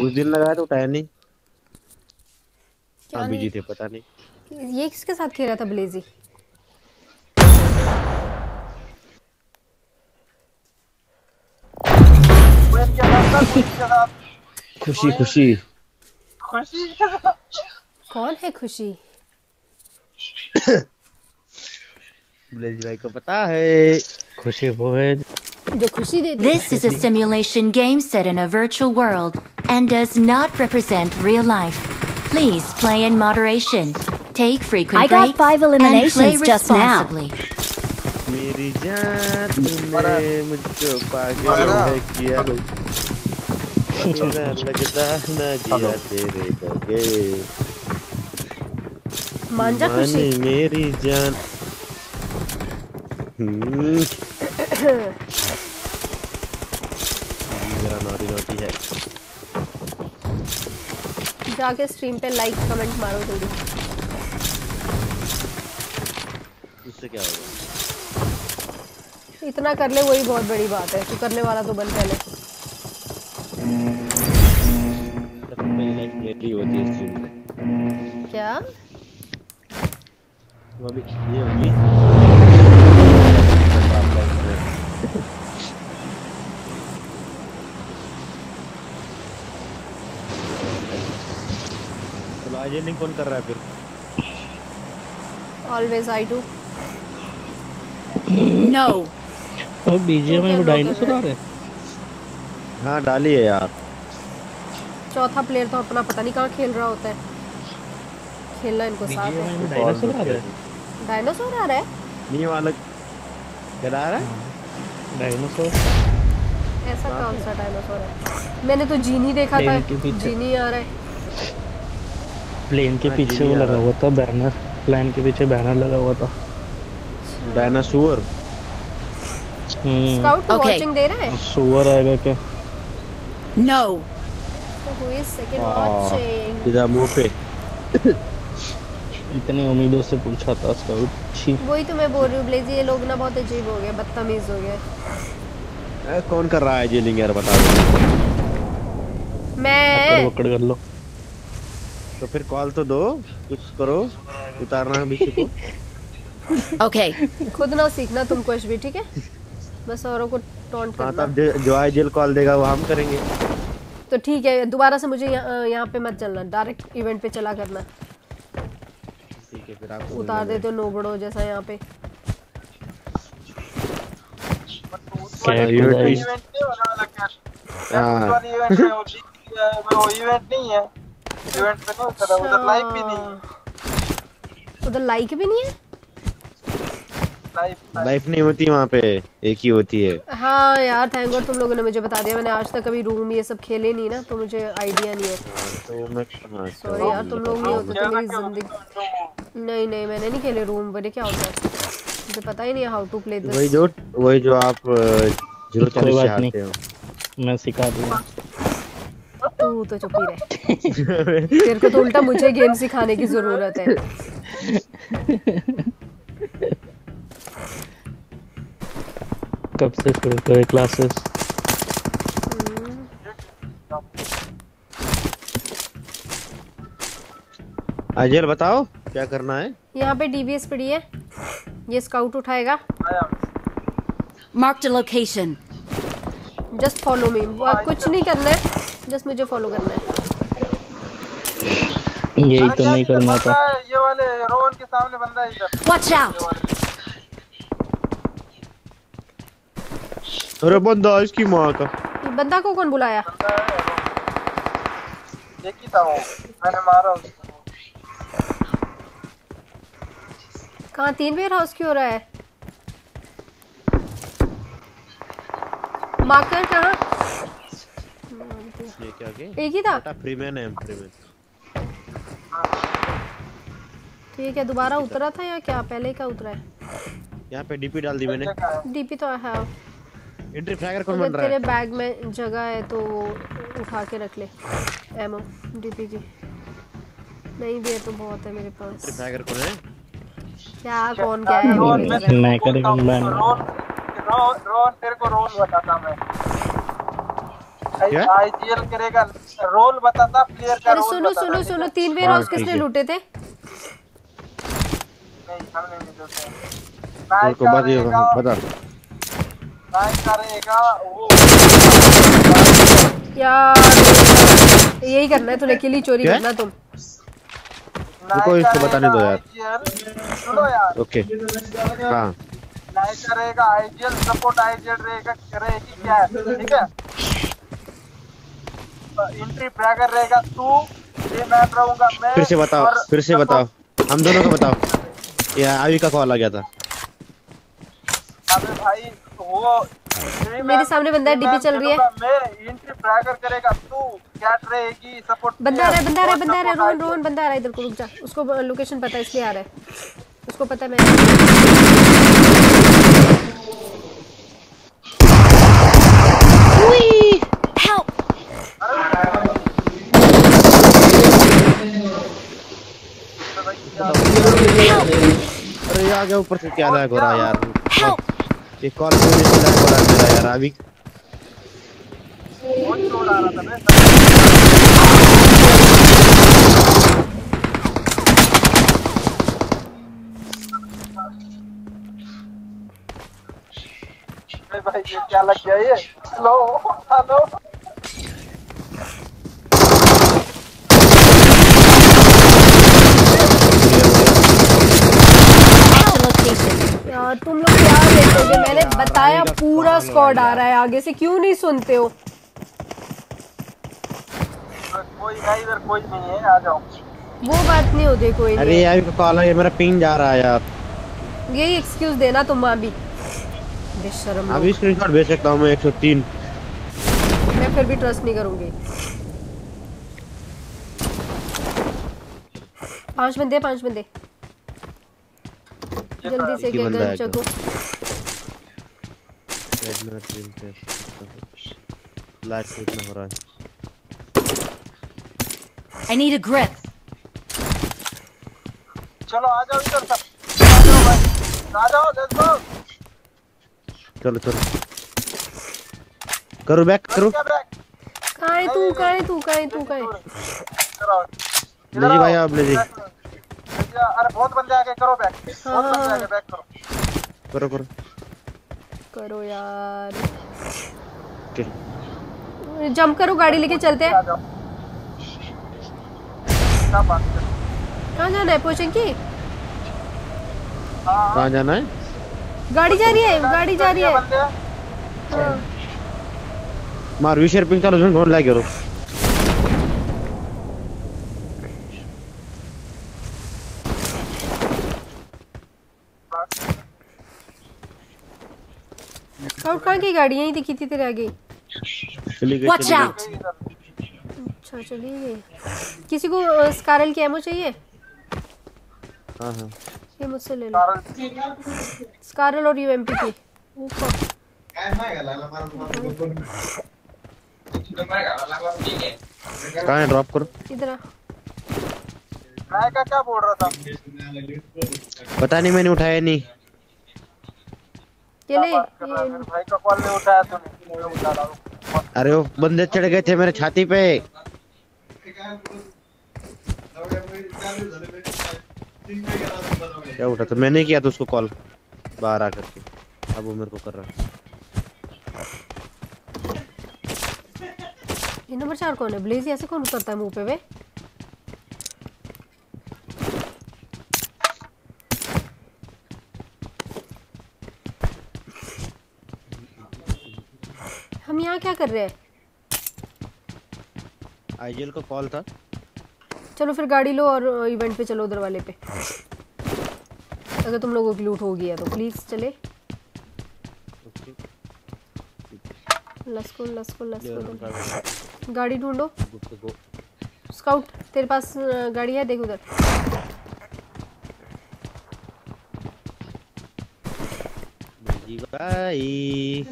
उस दिन लगाया तो उठाया नहीं। क्या बिज़ी थे पता नहीं। ये किसके साथ खेल रहा था ब्लेजी? खुशी खुशी। खुशी। कौन है खुशी? ब्लेजी भाई को पता है। खुशी वो है। जो खुशी देती है। This is a simulation game set in a virtual world. and does not represent real life. Please play in moderation. Take frequent I got breaks five and play eliminations just now. responsibly. मेरी जान तुमने मुझको पागल है किया मेरा लगता ना जिया तेरे बगैर मान जा खुशी मानी मेरी जान हम्म, मेरा नौटी नौटी है जाके स्ट्रीम पे लाइक कमेंट मारो जल्दी। उससे क्या होगा? इतना कर ले वही बहुत बड़ी बात है। तू करने वाला तो बन पहले। है स्ट्रीम क्या? वो अभी ये होगी। चलो आज ये कौन कर रहा है फिर? Always I do No. और बीजीएम में वो डायनासोर आ रहे हाँ। डाली है यार। चौथा प्लेयर तो अपना पता नहीं कहाँ खेल रहा होता है। खेलना इनको साथ है। में डायनासोर आ रहे डायनासोर आ रहा है? नहीं वाला क्या आ रहा है? डायनासोर ऐसा कौन सा डायनासोर है? मैंने तो जीनी देखा था। जीनी आ रहा है। प्लेन के हाँ, पीछे वो लगा हुआ था बैनर प्लेन के पीछे बैनर लगा हुआ था। Dinosaur hmm. स्काउट को वाचिंग दे रहा है? सुअर आएगा क्या? No. तो हु इज़ सेकंड। वाचिंग सीधा मुँह पे। इतनी उम्मीदों से पूछा था स्काउट छी। वही तो मैं बोल रही हूँ ब्लेजी ये लोग ना बहुत अजीब हो गए बदतमीज हो गए। कौन कर रहा है जेलिंग यार बता दो। मैं पकड़ कर लो। तो फिर कॉल तो दो कुछ करो उतारना भी सीखो Okay. खुद ना सीखना तुम कुछ भी ठीक है? बस औरों को टॉन्ट हाँ करना। तब जो- आई जेल कॉल देगा वो हम करेंगे। तो ठीक है दोबारा से मुझे यहाँ यहाँ पे मत चलना डायरेक्ट इवेंट पे चला करना। ठीक है फिर आपको उतार देते हो नोबड़ो जैसा यहाँ पे। इवेंट नहीं वाला क्या हाँ। इवेंट पे नहीं होता उधर लाइव भी नहीं उधर लाइक भी नहीं है? लाइफ नहीं होती वहाँ पे एक ही होती है। हाँ यार थैंक गॉड तुम लोगों ने मुझे बता दिया। मैंने आज तक कभी रूम ये सब खेले नहीं ना तो मुझे आइडिया नहीं है। तो मैं सॉरी यार तुम लोग नहीं होते तो मेरी ज़िंदगी नहीं नहीं मैंने नहीं खेले रूम बड़े क्या होता है? मुझे पता ही नहीं हाउ टू प्ले दिस वही जो वही जो आप ज़ीरो चालीस से बात नहीं। हारते हो। मैं सिखा दूँगा। तू तो चुप ही रह। तेरे को तो उल्टा मुझे गेम सिखाने की ज़रूरत है। कब से शुरू करे क्लासेस अजय बताओ क्या करना है? यहाँ पे डीबीएस पड़ी है। ये स्काउट उठाएगा। Marked a location. Just follow me कुछ नहीं करना है जस्ट मुझे फॉलो करना है। यही तो नहीं करना बंदा था ये वाले रोहन के सामने बंदा है इधर। Watch out. अरे बंदा इसकी माँ का बंदा को कौन बुलाया? है ही था वो मैंने मारा उसको। कहाँ तीन वेयर हाउस क्यों हो रहा है? मार्कर कहाँ ये क्या के एक ही था? बेटा फ्रीमैन है फ्रीमैन ठीक है दोबारा उतरा था या क्या? पहले का उतरा है? यहाँ पे डीपी डाल दी मैंने। डीपी तो है। एंट्री फ्रैगर कौन बन रहा है? तेरे बैग में जगह है तो उठा के रख ले। एमओ डीपी की। नहीं भी है तो बहुत है मेरे पास। फ्रैगर कौन है? क्या कौन क्या है? मैं घर में? मैं करेगा रोहन तेरे को रोहन बताता मैं। आईजीएल करेगा रोल बताता प्लेयर का रोल सुनो सुनो सुनो तीन हाँ, हाउस किसने लूटे थे? नहीं हमने नहीं हैं। तेरे को बता रहेगा वो। यार यही करना है तूने किली चोरी करना तुम। रुको, इसको बताने दो यार। सुनो यार। ओके। हाँ। नायका रहेगा आईजीएल सपोर्ट आईजीएल रहेगा रहेगी क्या? है ठीक है? एंट्री ब्रैगर रहेगा तू ये मैं रहूँगा मैं फिर से बताओ फिर से बताओ। हम दोनों को बताओ। ये आवी का कॉल आ गया था। अबे भाई वो मेरे सामने बंदा डीपी चल रही है। मैं एंट्री ब्रैगर करेगा तू कैट रहेगी सपोर्ट बंदा आ रहा है बंदा आ रहा है बंदा आ रहा है रोहन रोहन बंदा आ रहा है इधर को रुक जा उसको लोकेशन पता है इसलिए आ रहा है। उसको पता है मैं अरे ये आ गया ऊपर से क्या लैग हो रहा है यार? ये कॉल पे लैग हो रहा है मेरा यार अभी। छोड़ आ रहा था मैं अरे भाई ये क्या लग गया ये? Hello hello. Marked a location. यार तुम लोग क्या देखोगे? मैंने बताया पूरा स्क्वाड आ रहा है आगे से क्यों नहीं सुनते हो? कोई नहीं इधर कोई नहीं है आ जाओ। वो बात नहीं होती कोई अरे का कॉल आ गया मेरा पिंग जा रहा है यार। यही एक्सक्यूज देना तुम अभी। बेशरम अभी स्क्रीनशॉट भेज सकता हूँ मैं 103 मैं फिर भी ट्रस्ट नहीं करूँगी। पाँच बंदे पाँच बंदे। जल्दी से गन चको। लाइट कितना हो रहा है। I need a grip. चलो आ जाओ इधर सब आ जाओ भाई। आ जाओ लेट्स गो चलो चलो। करो बैक करो। क्या है तू कहाँ है तू कहाँ है तू है इधर ले जी भाई आप ले जी। अरे बहुत बंदे आगे करो बैक बहुत बंदे हाँ। आगे बैक करो। करो करो। करो यार। ओके। जंप करो गाड़ी लेके चलते हैं। क्या कहाँ जाना है पोचन की हाँ। कहाँ जाना है? गाड़ी जा रही है गाड़ी जा रही है। मार विशेर पिंग चालू झुंड ढोंड लागे रो स्काउट कहाँ की गाड़ी यहीं दिखी थी तेरे आगे? गई out! अच्छा चलिए किसी को स्कारल की एमो चाहिए? हाँ हाँ। ये मुझसे ले लो। स्कारल। और यूएमपी की ऊपर कहाँ है? ड्रॉप करो। इधर आ। मैं क्या क्या बोल रहा था? पता नहीं मैंने उठाया नहीं। ये ले? ये भाई का कॉल नहीं उठाया तूने। मैं उठा रहा हूँ। अरे वो बंदे चढ़ गए थे मेरे छाती पे। क्या उठा था? मैंने किया था उसको कॉल बाहर आकर के। अब वो मेरे को कर रहा है। ये नंबर चार कौन है? ब्लेज ऐसे कौन उतरता है मुँह पे वे? हम यहाँ क्या कर रहे हैं? आईजीएल का कॉल था। चलो फिर गाड़ी लो और इवेंट पे चलो उधर वाले पे। अगर तुम लोगों की लूट है तो। प्लीज़ चले। लस्को लस्को लस्को गाड़ी। ढूंढो। स्काउट तेरे पास गाड़ी है? देख उधर। भाई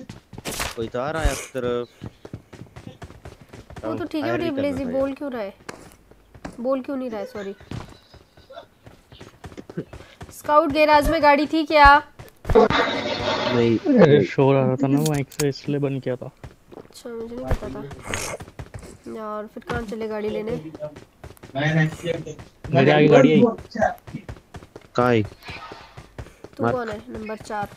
कोई तो आ रहा है तरफ़? वो तो ठीक है ब्लेजी बोल क्यों रहा है? बोल क्यों नहीं रहा है सॉरी स्काउट गैराज में गाड़ी थी क्या? नहीं। अरे शोर आ रहा था ना माइक से इसलिए बंद किया था। अच्छा मुझे नहीं पता था। यार फिर कहाँ चले गाड़ी लेने? मेरे आगे गाड़ी आई कहाँ? आई तू कौन है? नंबर चार।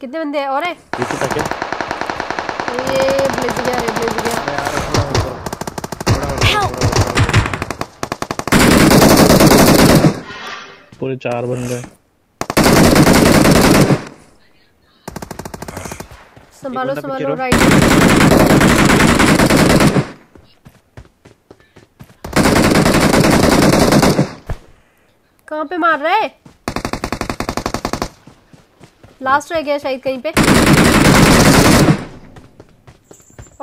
कितने बंदे हैं? और है? ये पूरे चार बंदे संभालो संभालो राइट कहाँ पे मार रहा है? लास्ट रह गया शायद कहीं पे।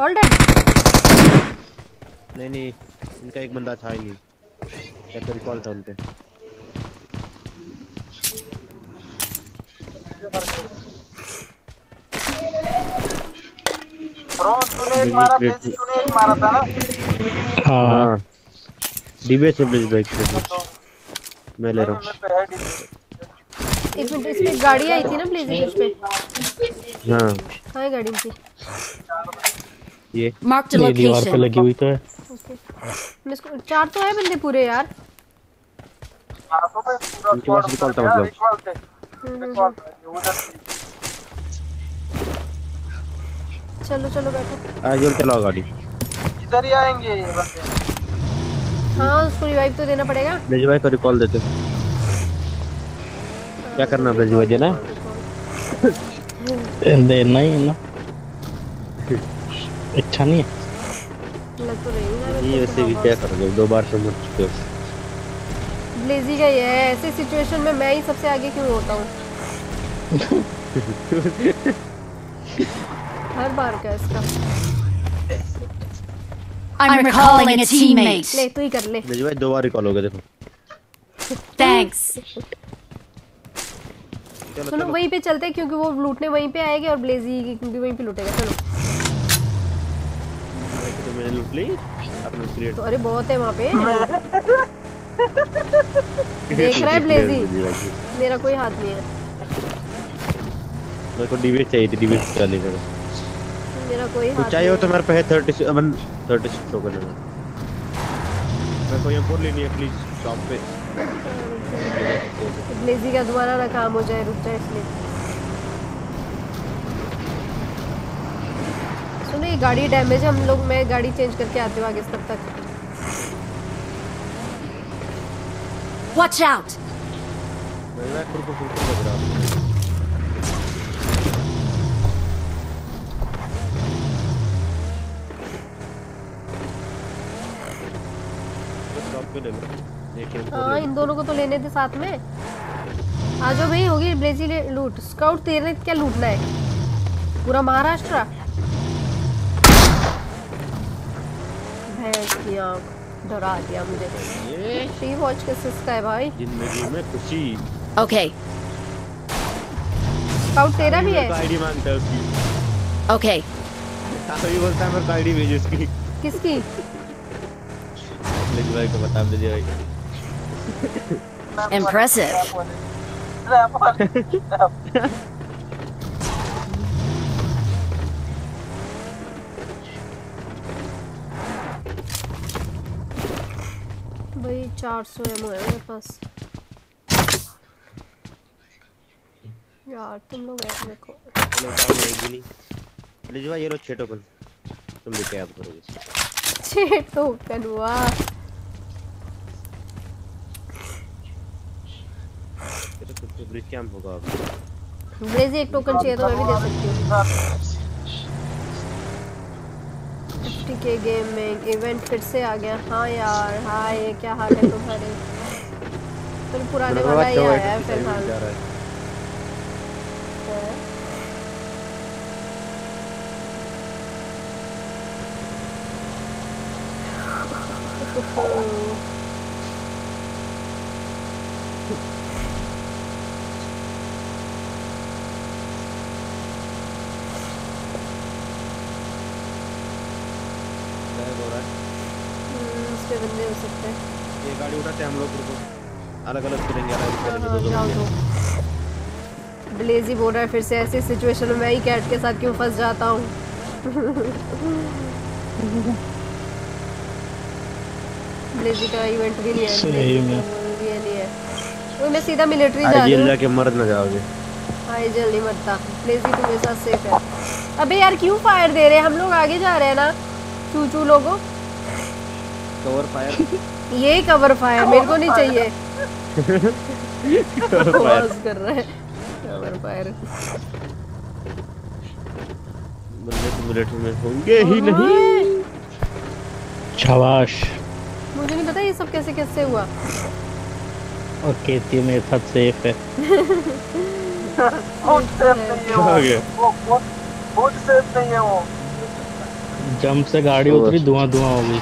ऑल डेड नहीं नहीं इनका एक बंदा था ही नहीं। क्या रिकॉल था उनपे रोज तूने एक मारा बेजी तूने एक मारा था ना हाँ। हाँ डीबे से ब्रिज तो मैं ले रहा हूँ। एक मिनट इसमें गाड़ी आई थी ना प्लीज़ उस पे? हाँ। कहाँ है गाड़ी इनकी ये a ये दीवार पे लगी हुई तो है। मैं इसको चार तो है बंदे पूरे यार। पास था मतलब। चलो चलो बैठो। आज चलाओ गाड़ी। इधर ही आएँगे ये बंदे? हाँ उसको रिवाइव तो देना पड़ेगा। ब्रिज भाई को रिकॉल देते। क्या करना ब्रिज भाई देना देना ही है ना। इच्छा नहीं है। लग तो रही है। ये वैसे भी क्या करोगे? दो बार से मर चुके हो। ब्लेजी का ये है। ऐसे सिचुएशन में मैं ही सबसे आगे क्यों होता हूँ? हर बार का इसका। I'm recalling a teammate. ले तू ही कर ले। भाई दो बार रिकॉल हो गए देखो। Thanks. चलो वहीं पे चलते हैं क्योंकि वो लूटने वहीं पे आएँगे और ब्लेजी क्योंकि वहीं पे लूटेगा। चलो। तो मैंने लूट ली अपने क्रिएट तो अरे बहुत है वहाँ पे। देख रहा है ब्लेजी मेरा कोई हाथ नहीं है। मेरे को डीबी चाहिए थी डीबी चली करो मेरा कोई तो हाथ चाहिए हो तो मेरे पे है थर्टी अमन थर्टी सिक्स टोकन है मेरे को यहाँ पर लेनी है प्लीज़ शॉप पे। ब्लेजी का दोबारा ना काम हो जाए रुक जाए इसलिए। सुनो ये गाड़ी डैमेज है हम लोग मैं गाड़ी चेंज करके आते हुए आगे तब तक। Watch out! हूँ हाँ इन दोनों को तो लेने थे साथ में। आ जाओ भाई होगी ब्लेजी ले लूट। स्काउट तेरे क्या लूटना है? पूरा महाराष्ट्र? भैंस की आँख। डरा दिया मुझे। ये वॉच किस इसका है भाई। ज़िंदगी में खुशी। Okay, स्काउट तेरा भी है? आईडी माँगता है उसकी। Okay. अभी बोलता है मेरे को आईडी भेजो उसकी किसकी? लेकिन भाई को बता दीजिए भाई Impressive. भाई चार सौ एम है मेरे पास। यार तुम लोग ऐसे देखो। चलो काम रहेगी नहीं। लीजिए भाई ये लो छह टोकन तुम भी क्या करोगे? छः टोकन हुआ। तेरे खुद तो ब्रिज कैंप होगा। अब ब्लेजी एक टोकन चाहिए तो मैं भी दे सकती हूँ। ठीक के गेम में इवेंट फिर से आ गया। हाँ यार हाय क्या हाल है तुम्हारे? फिर पुराने वाला ही आया है फ़िलहाल। जा रहा है Lag हो रहा है हम्म, इस पे बंदे हो सकते हैं ये गाड़ी उठाते हैं हम लोग रुको अलग अलग करेंगे अलग हाँ करेंगे हाँ ब्लेजी बोल रहा है फिर से ऐसी सिचुएशन में मैं ही कैट के साथ क्यों फंस जाता हूँ? ब्लेजी का इवेंट भी नहीं है सही में। ये नहीं है। वो मैं सीधा मिलिट्री जा रही हूँ। जाके मर ना जाओगे। हाय जल नहीं मरता। ब्लेजी तुम्हारे साथ सेफ़ है। अबे यार क्यों फायर दे रहे हैं? हम लोग आगे जा रहे हैं ना। चूचू लोगों। कवर फायर ये कवर फायर मेरे को नहीं चाहिए। आवाज़ कर रहा है। कवर फायर बंदे मिलिट्री में होंगे ही नहीं। शाबाश। मुझे नहीं पता ये सब कैसे कैसे हुआ। और केती मेरे साथ सेफ़ है। बहुत सेफ़ नहीं है? वो। वो बहुत सेफ़ नहीं है वो। जंप से गाड़ी उतरी धुआँ धुआँ हो गई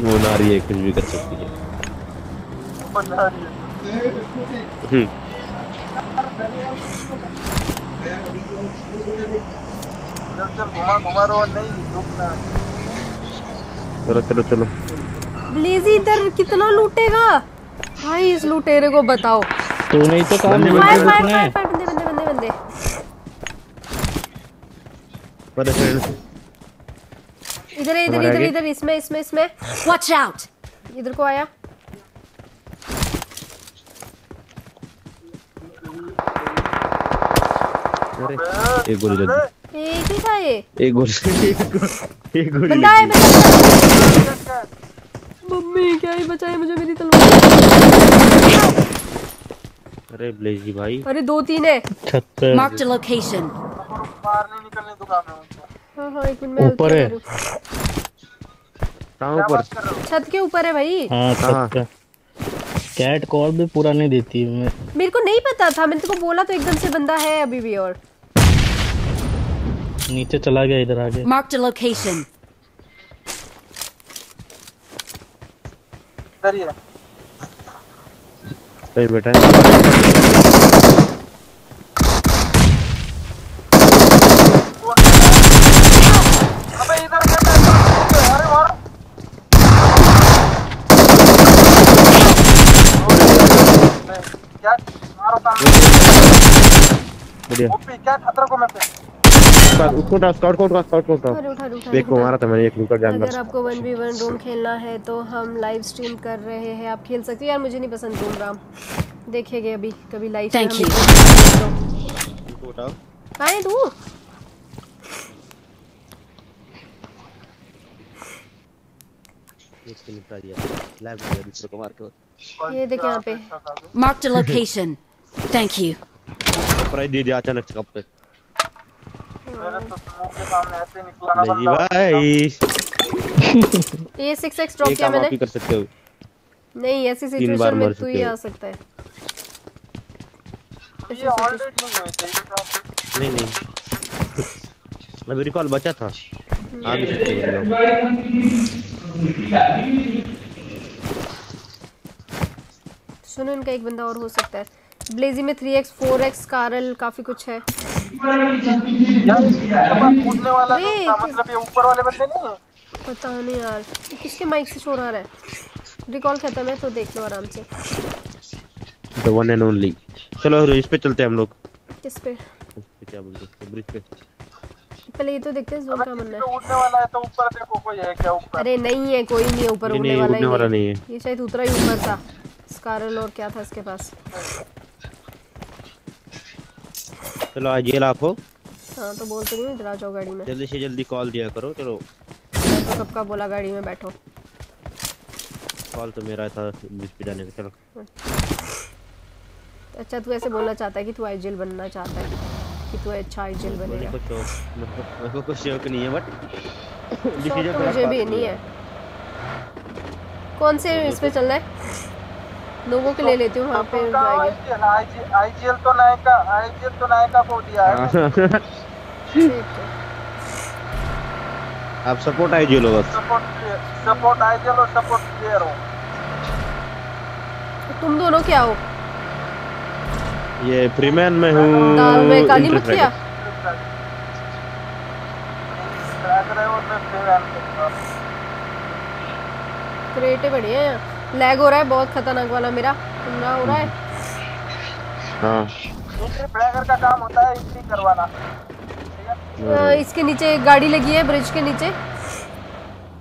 वो नारी है कुछ भी कर सकती है। बना रही है। हम्म, नहीं रुकना चलो चलो चलो। ब्लेजी इधर कितना लूटेगा? भाई इस लुटेरे को बताओ। तूने ही तो कहा बंदे फायर बंदे बंदे बंदे बंदे मेरे इधर इधर इधर इधर इसमें इसमें इसमें। Watch out! इधर को आया। अरे एक गोली जल्दी एक ही था ये? एक गोली एक गोली बंदा है बंदा मम्मी क्या ही बचाए मुझे मेरी तलवार? अरे ब्लेजी भाई। अरे दो तीन है। a बाहर नहीं निकलने दुकान में उनको हाँ हाँ एक मिनट ऊपर है। कहाँ ऊपर। छत के ऊपर है भाई। हाँ हाँ। छत कैट कॉल भी पूरा नहीं देती मैं। मेरे को नहीं पता था मैंने तुमको बोला तो एकदम से बंदा है अभी भी और। नीचे चला गया इधर आगे। मार्क द लोकेशन इधर ही है कहीं बैठा है अबे इधर कैसे अरे मार क्या मारो काम बढ़िया। ओपी क्या खतरा को मैं पे स्काउट उसको उठा स्काउट को उठा स्काउट को उठा। अरे देख को मारा था मैंने एक नुकर जानवर अगर आपको वन वी वन रूम खेलना है तो हम लाइव स्ट्रीम कर रहे हैं। आप खेल सकते हो। यार मुझे नहीं पसंद रूम राम। देखेंगे अभी कभी लाइव Thank you. उसको उठाओ तू। ये देख यहाँ पे। Marked a location. Thank you. Price दे दिया अचानक से कब पे। मेरे मुँह के सामने ऐसे निकला ना ब्लेजी बंदा भाई ये सिक्स एक्स ड्रॉप किया मैंने कर सकते हो। नहीं ऐसी तीन बार सिचुएशन में मर तू ही आ सकता है। ये ऑलरेडी नहीं नहीं नहीं। अभी रिकॉल बचा था। आ भी सकते हो। सुनो इनका एक बंदा और हो सकता है। ब्लेजी में थ्री एक्स फोर एक्स कारल काफ़ी कुछ है। वाला था मतलब ये ऊपर वाले बंदे नहीं पता नहीं यार किसके माइक से शोर आ रहा है? रिकॉल खत्म है तो देख लो आराम से। द वन एंड ओनली चलो इस पे चलते हैं हम लोग। किस पे? इस पे क्या बोलते हैं ब्रिज पे। पहले ये तो देखते हैं जोन का बनना है। उड़ने वाला है? तो ऊपर देखो कोई है क्या ऊपर? अरे नहीं है कोई नहीं है ऊपर उड़ने वाला नहीं है। ये शायद उतरा ही ऊपर था स्कारल और क्या था इसके पास। चलो आज ये लाखो। हाँ तो बोल तो रही इधर आ जाओ गाड़ी में। जल्दी से जल्दी कॉल दिया करो चलो। तो कब का बोला गाड़ी में बैठो। कॉल तो मेरा था पे जाने का चलो। अच्छा तू ऐसे बोलना चाहता है कि तू आईजीएल बनना चाहता है कि तू अच्छा आईजीएल मेरे बनेगा। मेरे को- मेरे को कुछ शौक नहीं है बट डिसीज़न तो मुझे भी नहीं है। कौन से इस पे चलना है? लोगों के ले लेती हूँ वहाँ पे आईजीएल तो नायका आईजीएल तो नायका को दिया है। हाँ, है। आप सपोर्ट आई जी लो बस सपोर्ट सपोर्ट आईजीएल और सपोर्ट प्लेयर हो। तो तुम दोनों क्या हो? ये फ्रीमैन में हूँ दाल में काली मत Interest किया ट्रैक रहे और मैं प्लेयर करूँगा क्रिएटिव बढ़िया है। लैग हो रहा है बहुत खतरनाक वाला मेरा। तुम्हारा हो रहा है? हाँ। का काम होता है करवाना। इसके नीचे एक गाड़ी लगी है ब्रिज के नीचे।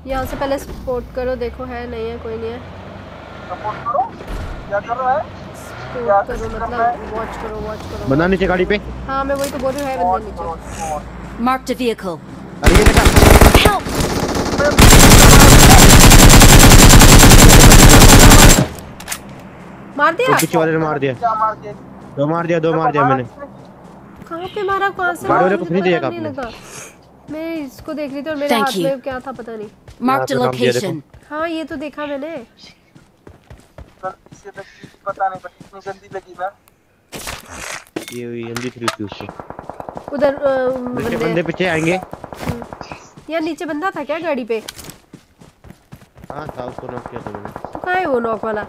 यहाँ से पहले स्पोर्ट करो देखो है नहीं है कोई नहीं है। सपोर्ट करो? क्या कर रहा है? स्पोर्ट करो मतलब वॉच करो वॉच करो। बंदा नीचे गाड़ी पे। हाँ मैं वही तो बोल रही हूँ है बंदे नीचे। Marked a vehicle. अरे ये देखा। मार दिया? वो पीछे वाले ने मार दिया। क्या दो मार दिया दो मार दिया मैंने। कहाँ पे मारा? कहाँ से गाड़ी वाले मारा? को नहीं दिया आपने? मैं इसको देख रही थी और मेरे हाथ में क्या था पता नहीं। काम दिया location. हाँ ये तो देखा मैंने। गलती से लगी थी, पता नहीं बट इतनी गंदी लगी ना। ये हुई अंधी थ्री थी उसको। उधर बंदे। बंदे पीछे आएँगे। यार नीचे बंदा था क्या गाड़ी पे? हाँ था उसको नॉक किया था मैंने। तो कहाँ है वो नॉक वाला?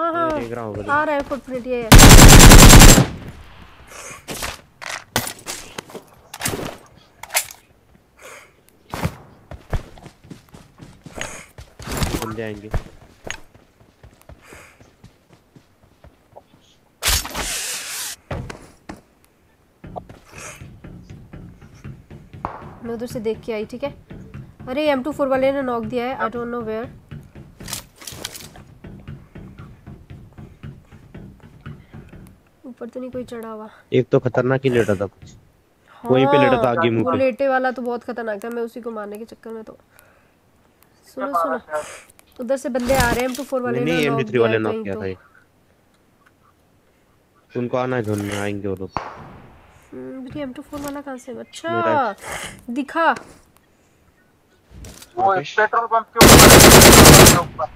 हाँ हाँ। देख रहा हूँ आ रहा है फुटप्रिंट ये। बंदे मैं उधर से देख के आई ठीक है? अरे एम टू फोर वाले ने नॉक दिया है आई डोंट नो वेयर ऊपर तो नहीं कोई चढ़ा हुआ। एक तो खतरनाक ही लेटा था कुछ। वहीं पे लेटा था हाँ, आगे मुँह वो पे। लेटे वाला तो बहुत खतरनाक था मैं उसी को मारने के चक्कर में तो। सुनो सुनो। उधर से बंदे आ रहे हैं एम टू फोर वाले नहीं ने नहीं knock एम थ्री दिया वाले नॉक किया तो। था उनको आना है जोन में आएँगे वो लोग। हम्म, एम टू फोर वाला कहाँ से अच्छा दिखा। वो पेट्रोल पंप के ऊपर।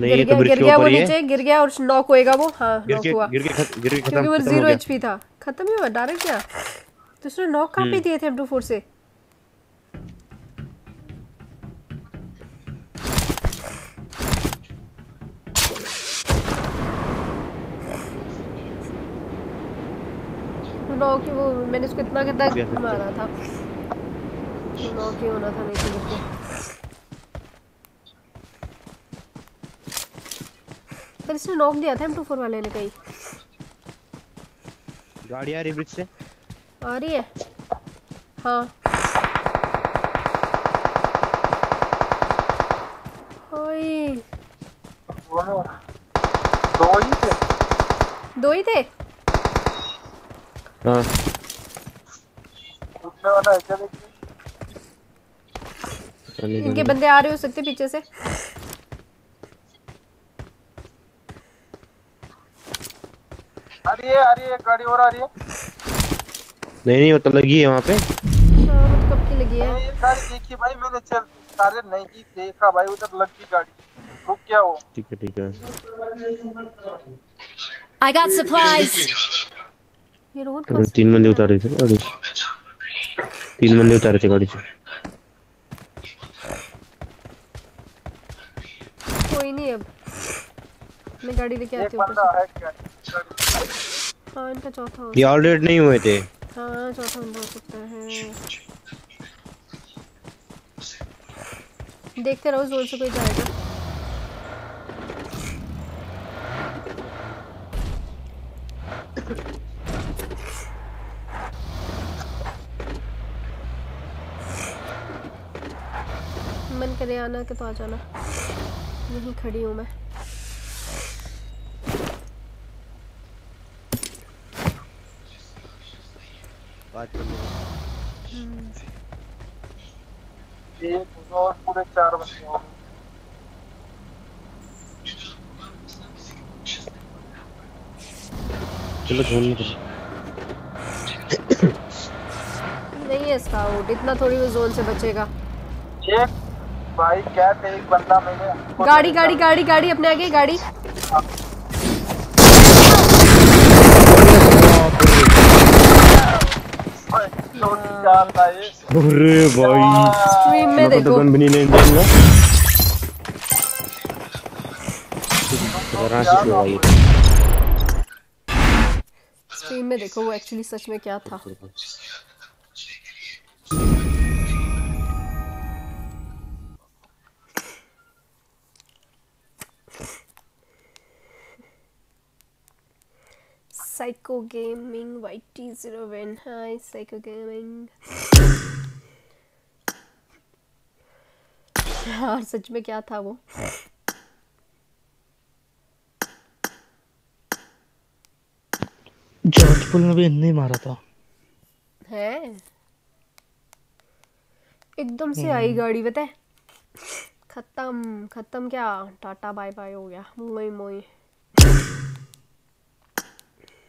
नहीं ये तो ब्रिज के ऊपर ही है। नीचे गिर गया और नॉक होएगा वो। हाँ नॉक हुआ। गिर के गिर के खत्म क्योंकि वो खत्म ज़ीरो एचपी था। खत्म ही हुआ डायरेक्ट क्या। तो उसने नॉक कहाँ पे दिए थे एम टू फोर से? नॉक ही वो मैंने उसको इतना कितना मारा था। नॉक ही होना था नहीं तो पर इसने नॉक दिया था एम टू फोर वाले ने कहीं। गाड़ी आ रही ब्रिज से। आ रही है? हाँ। ओए। दो ही थे? दो ही। थे हाँ वाला है क्या इनके बंदे आ रहे हो सकते पीछे से। रही है आ रही है गाड़ी और आ रही है। नहीं नहीं वो तो लगी है वहाँ पे। कब की लगी है? गाड़ी देखी भाई मैंने चल सारे नहीं देखा भाई उधर लग गई गाड़ी। रुक गया वो। ठीक है ठीक है। I got supplies. ये रोड तो तीन बंदे उतारे थे गाड़ी से तीन बंदे उतारे थे गाड़ी से। कोई नहीं अब। मैं गाड़ी लेके आती हूँ है इनका चौथा हो ये ऑलरेडी नहीं हुए थे। हाँ चौथा बंदा हो सकता है। देखते रहो ज़ोर से कोई जाएगा। मन करे आना के तो आ जाना। यहीं खड़ी हूँ मैं। बात करने एक और पूरे चार बंदे हो। चलो। नहीं है स्काउट इतना थोड़ी वो जोन से बचेगा। एक भाई क्या एक बंदा मैंने गाड़ी गाड़ी गाड़ी गाड़ी अपने आगे गाड़ी ओए, चोटी चार था ये अरे भाई। स्ट्रीम में तो देखो। गन भी नहीं लेने दूँगा स्ट्रीम में देखो वो एक्चुअली सच में क्या था। Gaming Y T zero one hi psycho gaming सच में क्या था वो? जॉर्ज पुल में भी इन्हें मारा था। है? एकदम से आई गाड़ी बता खत्म खत्म क्या? टाटा बाय बाय हो गया। मोई मोई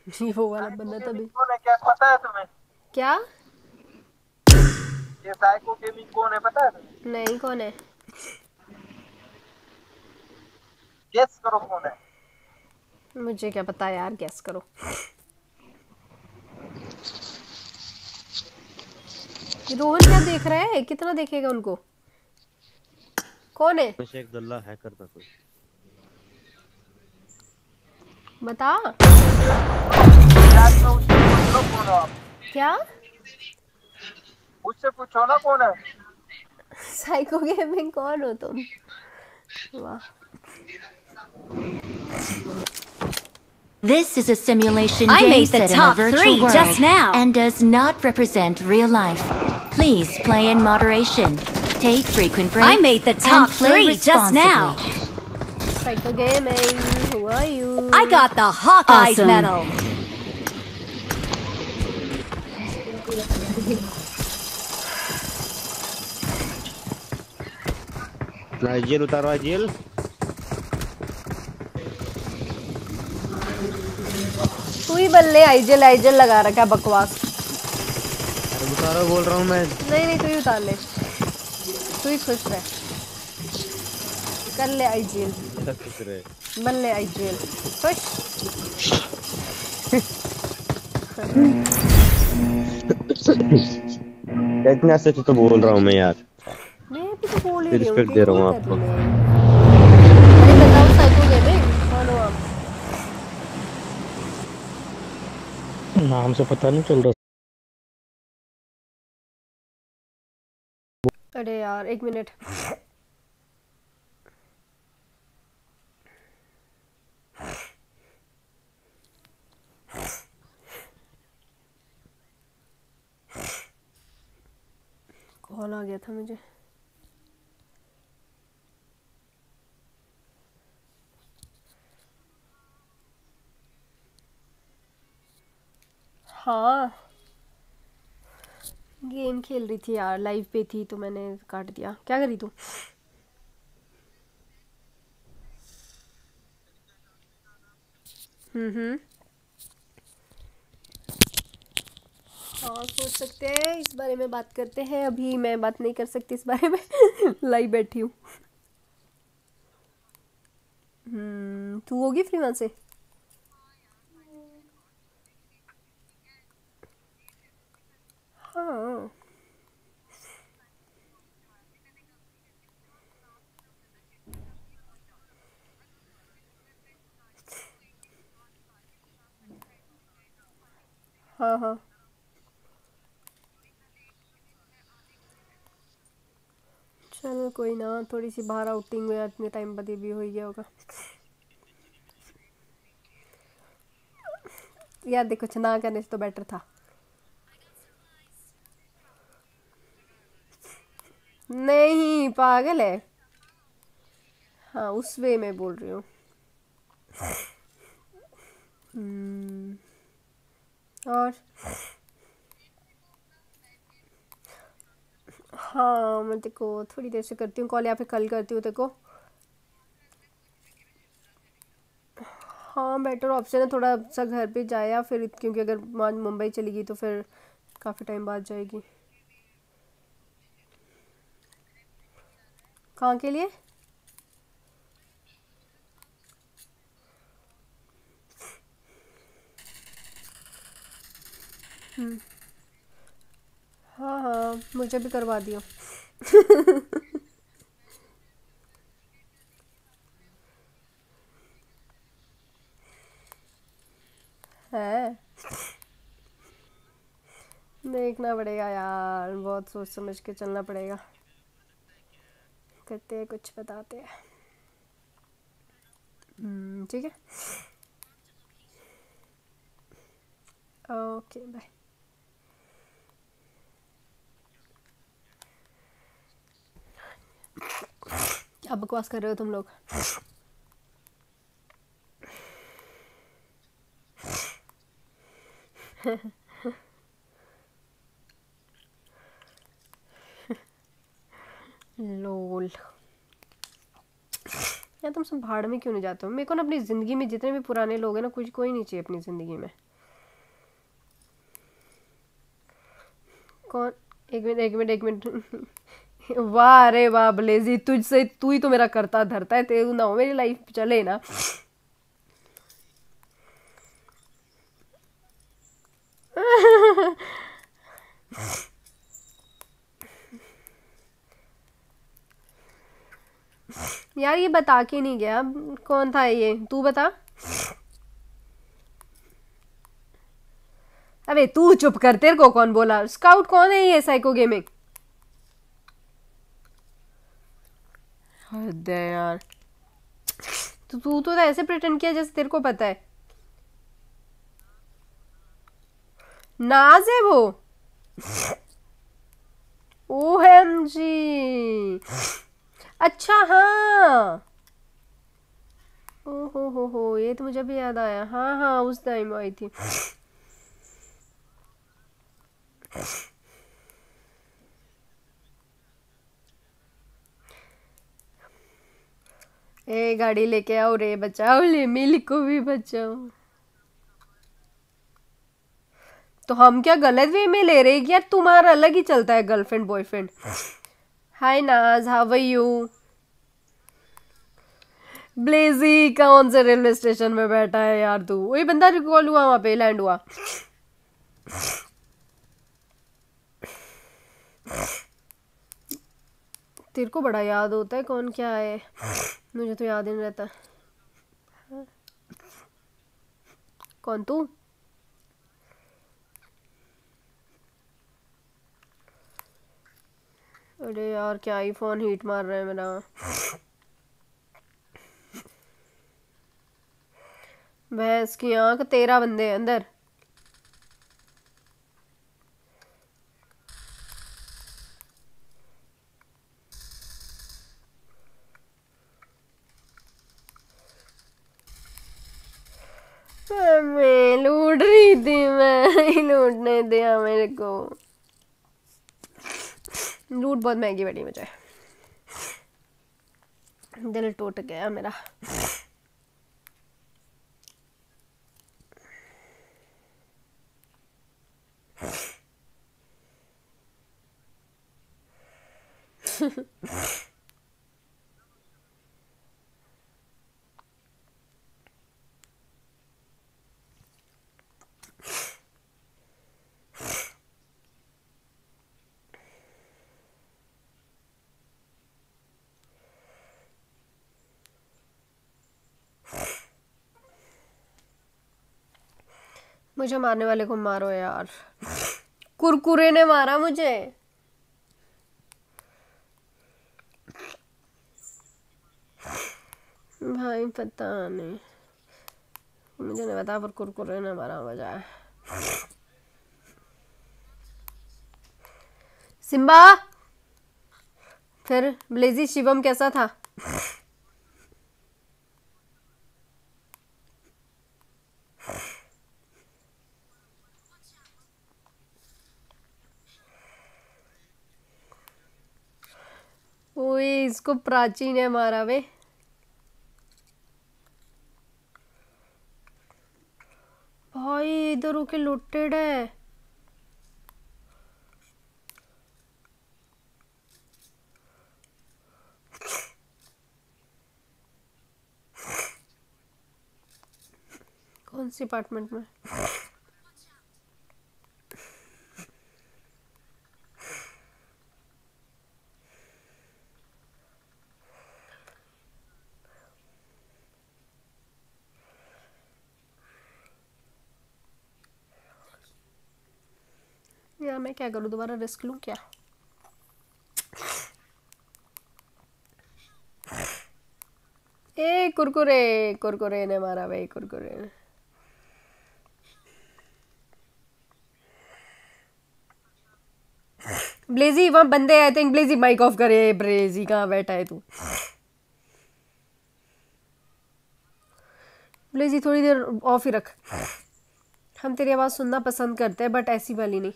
ये वो वाला बंदा था भी कौन है क्या पता है तुम्हें? क्या? ये साइको गेमिंग कौन है पता है तुम्हें? नहीं कौन है? गेस करो कौन है। मुझे क्या पता यार गैस करो। रोहन क्या देख रहा है? कितना देखेगा उनको? कौन है? से दल्ला हैकर था कोई। बता। क्या उससे पूछो ना कौन है साइको गेमिंग कौन हो तुम वाह This is a simulation I game made the set in a top virtual three world just now. and does not represent real life. Please play in moderation. Take frequent breaks. I made the and top play three just now. responsibly. Psycho gaming who are you I got the Hawkeyes Awesome. medal. IGL उतारो IGL तू ही बल्ले eye gel eye gel लगा रखा है बकवास। अरे उतारो बोल रहा हूँ मैं। नहीं नहीं तू ही उतार ले। तू ही खुश रह। कर ले आईजेल अच्छा खुश रहे बन ले आईजेल खुश। इतना सच तो बोल रहा हूँ मैं यार। मैं भी तो बोल ही हूँ कि दे रहा हूँ आपको। अरे बताओ साइको गेमिंग कौन हो नाम से पता नहीं चल रहा। अरे यार एक मिनट। कॉल आ गया था मुझे। हाँ। गेम खेल रही थी यार लाइव पे थी तो मैंने काट दिया। क्या करी तू? हम्म हम्म। हाँ सोच सकते हैं, इस बारे में बात करते हैं। अभी मैं बात नहीं कर सकती इस बारे में। लाइव बैठी हूँ। हम्म तू होगी फ्री वहाँ से हाँ हाँ। हाँ चलो, कोई ना थोड़ी सी बाहर आउटिंग हुई, इतने टाइम बाद भी हो गया होगा। यार देखो कुछ ना करने से तो बेटर था। नहीं पागल है। हाँ उस वे में बोल रही हूँ। हम्म, और? हाँ मैं देखो थोड़ी देर से करती हूँ कॉल या फिर कल करती हूँ देखो हाँ बेटर ऑप्शन है थोड़ा सा घर पे जाए या फिर क्योंकि अगर मुंबई चली गई तो फिर काफ़ी टाइम बाद जाएगी। कहाँ के लिए? हम्म। हाँ हाँ मुझे भी करवा दियो। है। देखना पड़ेगा यार, बहुत सोच समझ के चलना पड़ेगा। करते हैं कुछ बताते हैं। हम्म, ठीक है। ओके बाय क्या बकवास कर रहे हो तुम लोग। लोल। यार तुम सब भाड़ में क्यों नहीं जाते हो? मेरे को ना अपनी ज़िंदगी में जितने भी पुराने लोग हैं ना, कुछ कोई नहीं चाहिए अपनी ज़िंदगी में। कौन? एक मिनट एक मिनट एक मिनट। वाह अरे वाह ब्लेजी, तुझसे तू ही तो मेरा करता धरता है, तेरू ना हो मेरी लाइफ चले ना। यार, ये बता के नहीं गया। कौन था ये? तू बता। अबे, तू चुप कर। तेरे को कौन बोला? स्काउट कौन है ये साइको गेमिंग यार। तो तू तो ऐसे प्रिटेंड किया जैसे तेरे को पता है। नाज है। वो ओएमजी अच्छा हाँ। ओ हो हो हो ये तो मुझे भी याद आया। हाँ हाँ उस टाइम आई थी। ए, गाड़ी लेके आओ रे, बचाओ ले, मिली को भी बचाओ। तो हम क्या गलत वे में ले रहे हैं यार तुम्हारा अलग ही चलता है गर्लफ्रेंड बॉयफ्रेंड हाय नाज हाउ आर यू ब्लेजी कौन से रेलवे स्टेशन में बैठा है यार तू? वही बंदा रिकॉल हुआ वहाँ पे लैंड हुआ। तेरे को बड़ा याद होता है कौन क्या है? मुझे तो याद ही नहीं रहता। कौन तू? अरे यार, क्या ही फ़ोन हीट मार रहा है मेरा? भैंस की आँख तेरह बंदे अंदर। मैं लूट रही थी, मैं लूटने दिया मेरे को। लूट बहुत महँगी बनी मुझे। दिल टूट गया मेरा। मुझे मारने वाले को मारो यार। कुरकुरे ने मारा मुझे। भाई पता नहीं। मुझे नहीं पता, पर कुरकुरे ने मारा मज़ा है सिम्बा! फिर ब्लेजी शिवम कैसा था? ओए, इसको प्राचीन है मारा वे। भाई, इधर होके लुटेड है। कौन सी अपार्टमेंट में? या मैं क्या करूँ? दोबारा रिस्क लूँ क्या? ए, कुरकुरे कुरकुरे ने मारा भाई, कुरकुरे। ने ब्लेजी, वहाँ बंदे I think Blazy, mic off करे। ब्लेजी, कहाँ बैठा है तू? ब्लेजी, थोड़ी देर ऑफ़ ही रख। हम तेरी आवाज़ सुनना पसंद करते हैं बट ऐसी वाली नहीं।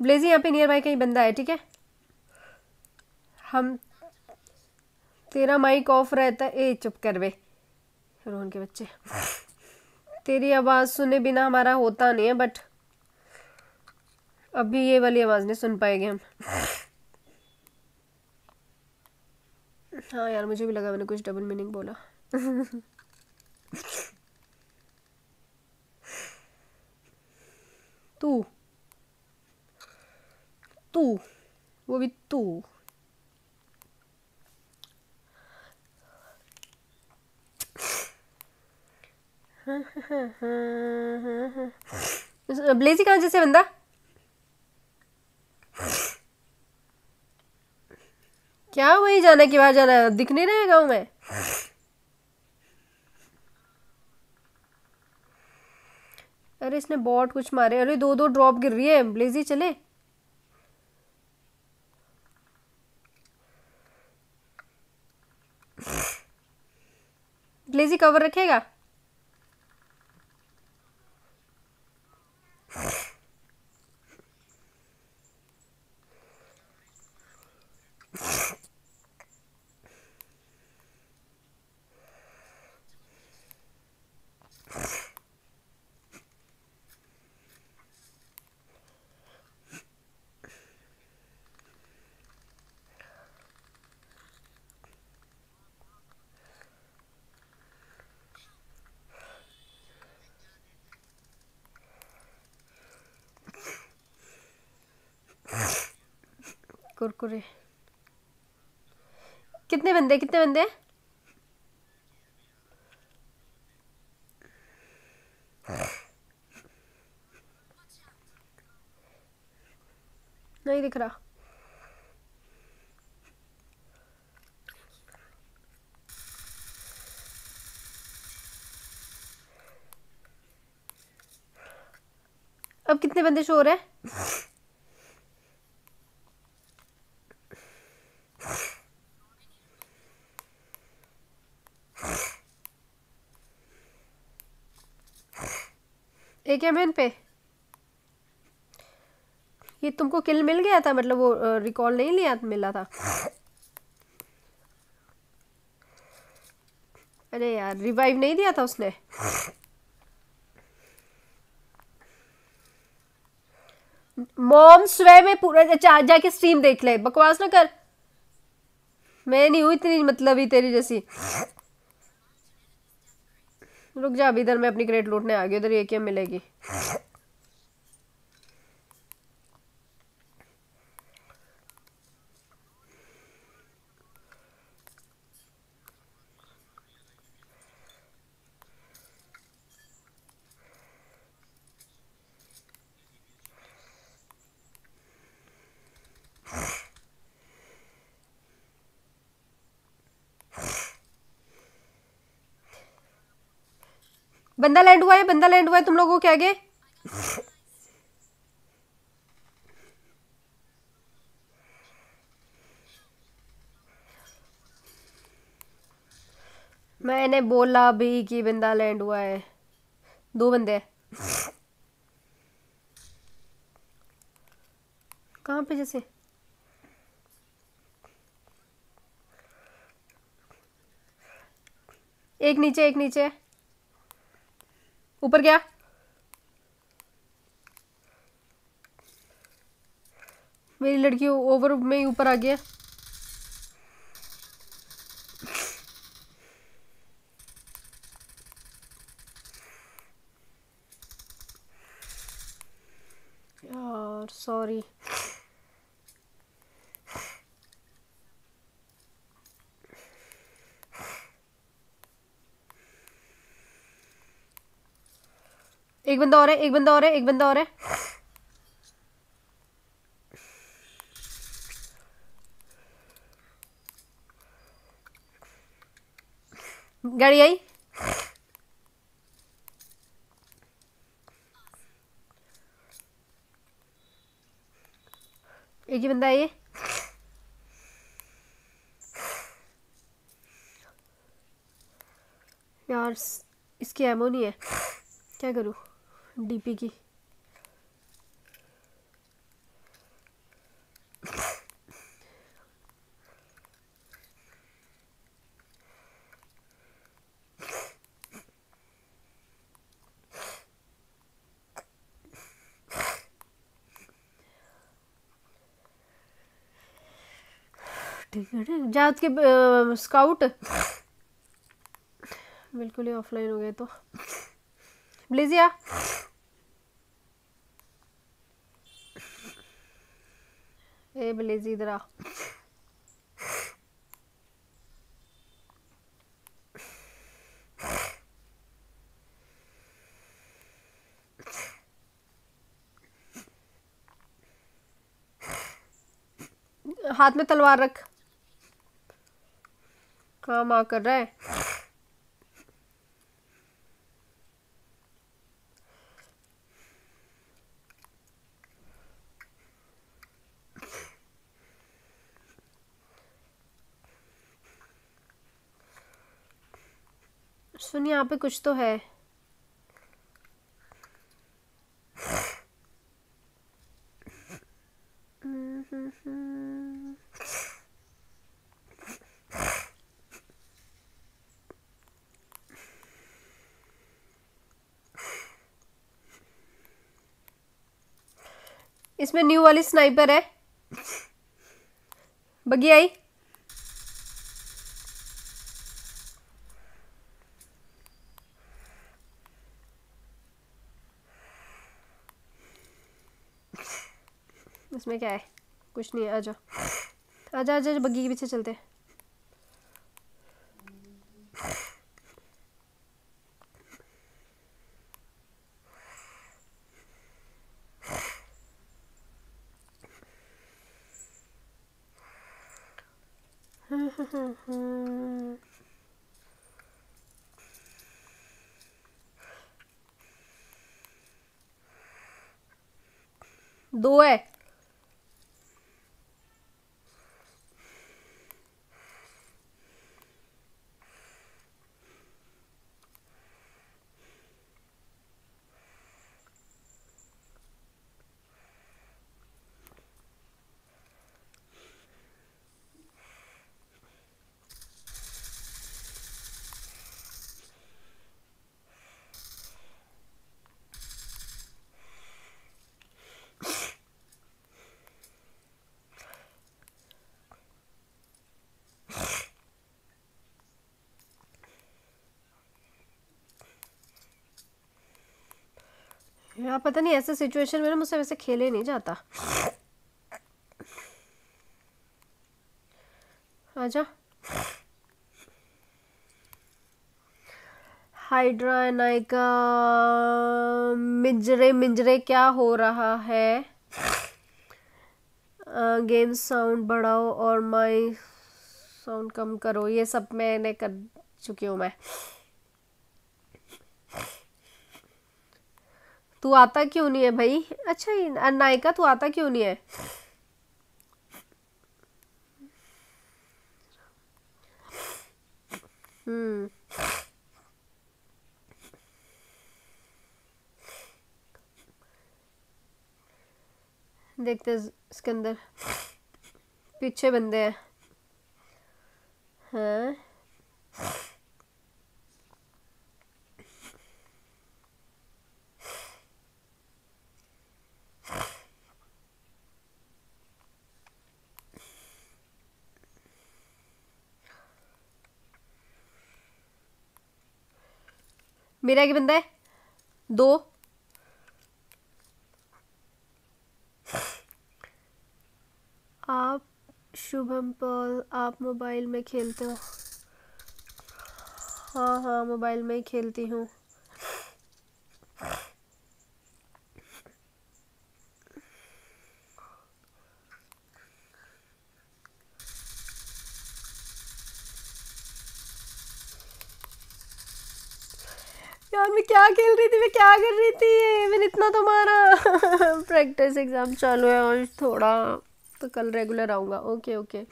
ब्लेजी यहाँ पे नियर बाई कहीं बंदा है, ठीक है? हम तेरा माइक ऑफ़ रहता है। ए, चुप कर बे। रोहन के बच्चे। तेरी आवाज़ सुने बिना हमारा होता नहीं है बट अभी ये वाली आवाज़ नहीं सुन पाएँगे हम। हाँ यार, मुझे भी लगा मैंने कुछ डबल मीनिंग बोला। तू तू, वो भी तू। ब्लेजी कहाँ जैसे बंदा? क्या वही जाना कि बाहर जाना? दिख नहीं रहा गाँव में? अरे इसने बॉट कुछ मारे, अरे दो दो ड्रॉप गिर रही है, ब्लेजी चले। ब्लेजी कवर रखेगा? कुरकुरे। कितने बंदे कितने बंदे? नहीं दिख रहा। अब कितने बंदे शो रहे हैं? एक एम पे? ये तुमको किल मिल गया था मतलब वो रिकॉल नहीं लिया मिला था? अरे यार रिवाइव नहीं दिया था उसने? मॉम स्वयं में पूरा जा, जाके स्ट्रीम देख ले बकवास ना कर। मैं नहीं हुई इतनी मतलब ही तेरी जैसी। रुक जा अभी इधर मैं अपनी क्रेट लूटने आ गई उधर ये क्या मिलेगी। बंदा लैंड हुआ है, बंदा लैंड हुआ है, तुम लोगों के आगे? मैंने बोला भी कि बंदा लैंड हुआ है। दो बंदे कहाँ पे जैसे? एक नीचे एक नीचे। ऊपर गया। मेरी लड़की ओवर में ऊपर आ गया यार सॉरी एक बंदा और है, एक बंदा और है, एक बंदा और है। गाड़ी आई? एक ही बंदा है ये। यार, इसकी एमो नहीं है। क्या करूँ? डीपी की। ठीक है जा उसके स्काउट। बिल्कुल ही ऑफलाइन हो गए तो। ब्लेजिया। ए ब्लेजी इधर हाथ में तलवार रख। काम आ कर रहा है। सुन यहाँ पे कुछ तो है। इसमें न्यू वाली स्नाइपर है। बगी आई। इसमें क्या है? कुछ नहीं है आजा आजा आजा बग्गी के पीछे चलते दो है। यार पता नहीं, ऐसे सिचुएशन में ना मुझसे वैसे खेले नहीं जाता। आजा। हाइड्रा नाइका मिंजरे मिंजरे, क्या हो रहा है? गेम साउंड बढ़ाओ और माई साउंड कम करो, ये सब मैंने कर चुकी हूँ मैं। तू आता क्यों नहीं है भाई? अच्छा नायका, तू आता क्यों नहीं है? हम्म। देखते इसके अंदर। पीछे बंदे हैं। हाँ। मेरा क्या बंदा है। दो। आप शुभम पॉल, आप मोबाइल में खेलते हो। हाँ हाँ मोबाइल में ही खेलती हूँ यार मैं क्या खेल रही थी? मैं क्या कर रही थी? मैंने इतना तो मारा। प्रैक्टिस एग्ज़ाम चालू है और थोड़ा। तो कल रेगुलर आऊँगा। ओके ओके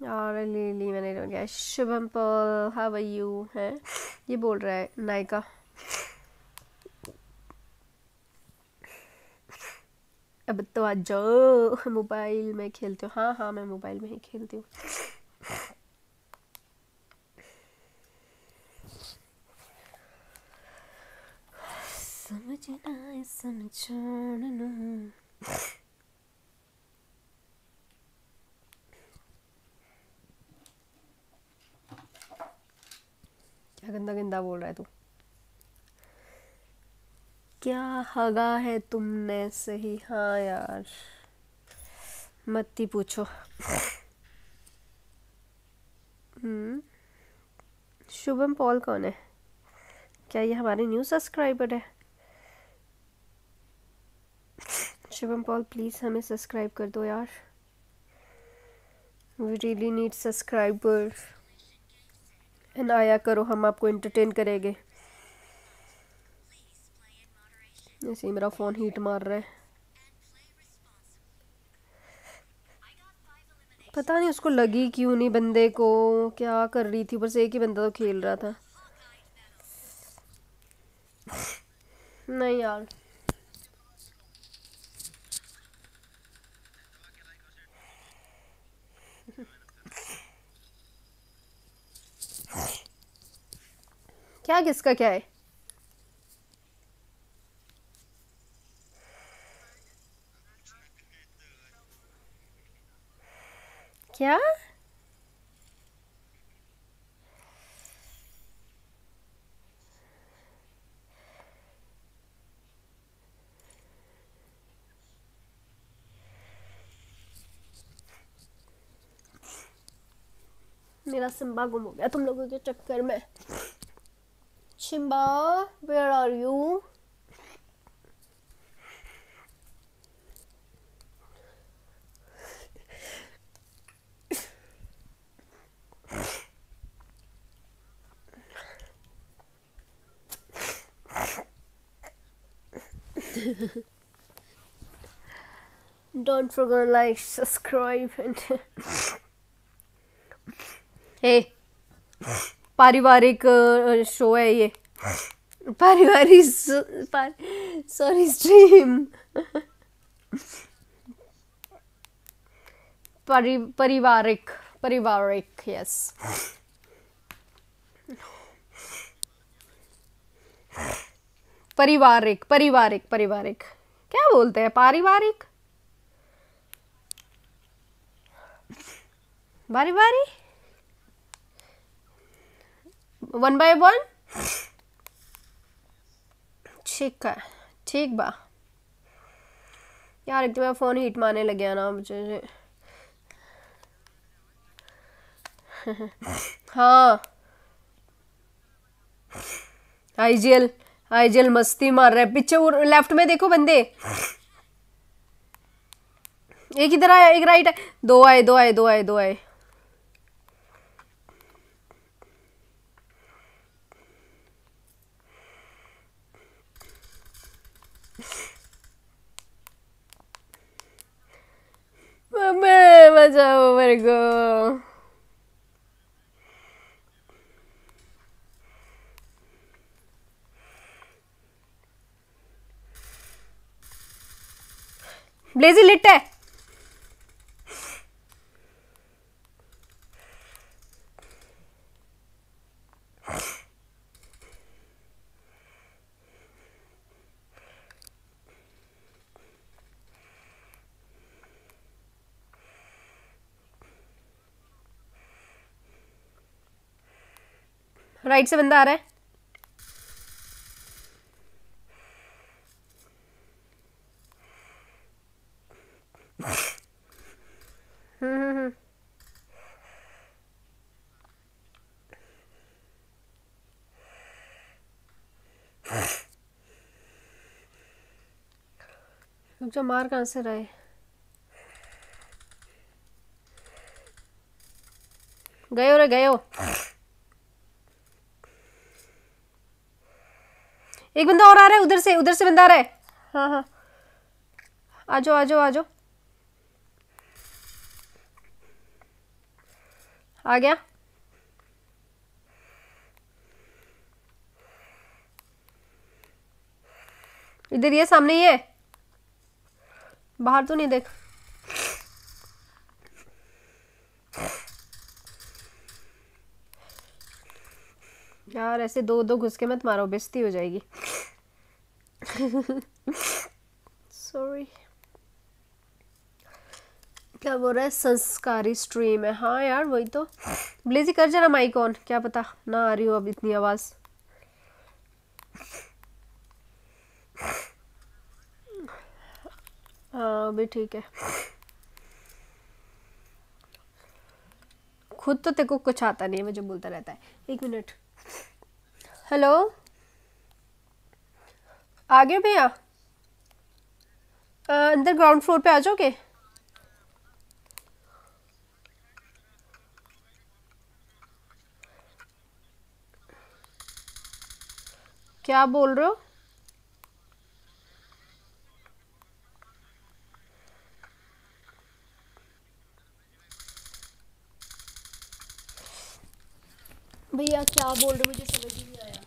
और ली ली मैंने हो गया शुभम पल आर यू है? ये बोल रहा है, नायका। अब तो आ जाओ। मोबाइल में खेलती हूँ। हाँ हाँ मैं मोबाइल में ही खेलती हूँ। समझाना क्या गंदा गंदा बोल रहा है तू? क्या हगा है तुमने सही? हाँ यार। मत ही पूछो। हम्म। शुभम पॉल कौन है? क्या ये हमारे न्यू सब्सक्राइबर है? शुभम पॉल प्लीज़ हमें सब्सक्राइब कर दो यार। We really need subscriber and आया करो, हम आपको एंटरटेन करेंगे। ऐसे ही मेरा फ़ोन हीट मार रहा है। पता नहीं उसको लगी क्यों नहीं बंदे को, क्या कर रही थी ऊपर से एक ही बंदा तो खेल रहा था। नहीं यार। क्या किसका क्या है? क्या? मेरा सिम्बा गुम हो गया, तुम लोगों के चक्कर में। Simba where are you Don't forget to like, subscribe, and hey, पारिवारिक शो है ये पारिवारिक सॉरी स्ट्रीम परि, पारिवारिक पारिवारिक यस पारिवारिक पारिवारिक पारिवारिक. क्या बोलते हैं? पारिवारिक? बारी बारी वन बाय वन ठीक है। ठीक बा। यार, एक तो मेरा फ़ोन हीट मारने लग गया ना मुझे। हाँ। आईजीएल आईजीएल मस्ती मार रहा है। पीछे लेफ़्ट में देखो बंदे। एक इधर आया, एक राइट है दो आए दो आए दो आए दो आए मम्मी बचाओ मेरे को ब्लेजी लिट है राइट से बंदा आ रहा है। हम्म। जा मार कहाँ से रहे गए हो रे, गए एक बंदा और आ रहा है, उधर से उधर से बंदा आ रहा है। हाँ हाँ। आ जाओ आ जाओ आ जाओ आ गया। इधर ये सामने ही है बाहर तो नहीं देख। यार ऐसे दो दो घुस के मत मारो, बेइज्जती हो जाएगी। सॉरी क्या बोल रहा है? संस्कारी स्ट्रीम है। हाँ यार, वही तो। ब्लेजी कर जरा माइक ऑन क्या पता ना आ रही हो अब इतनी आवाज़। हाँ अभी ठीक है। खुद तो तेको कुछ आता नहीं है, मुझे बोलता रहता है। एक मिनट। हेलो? आ गए भैया अंदर ग्राउंड फ्लोर पे आ जाओगे? क्या बोल रहे हो? भैया, क्या बोल रहे हो? मुझे समझ नहीं आया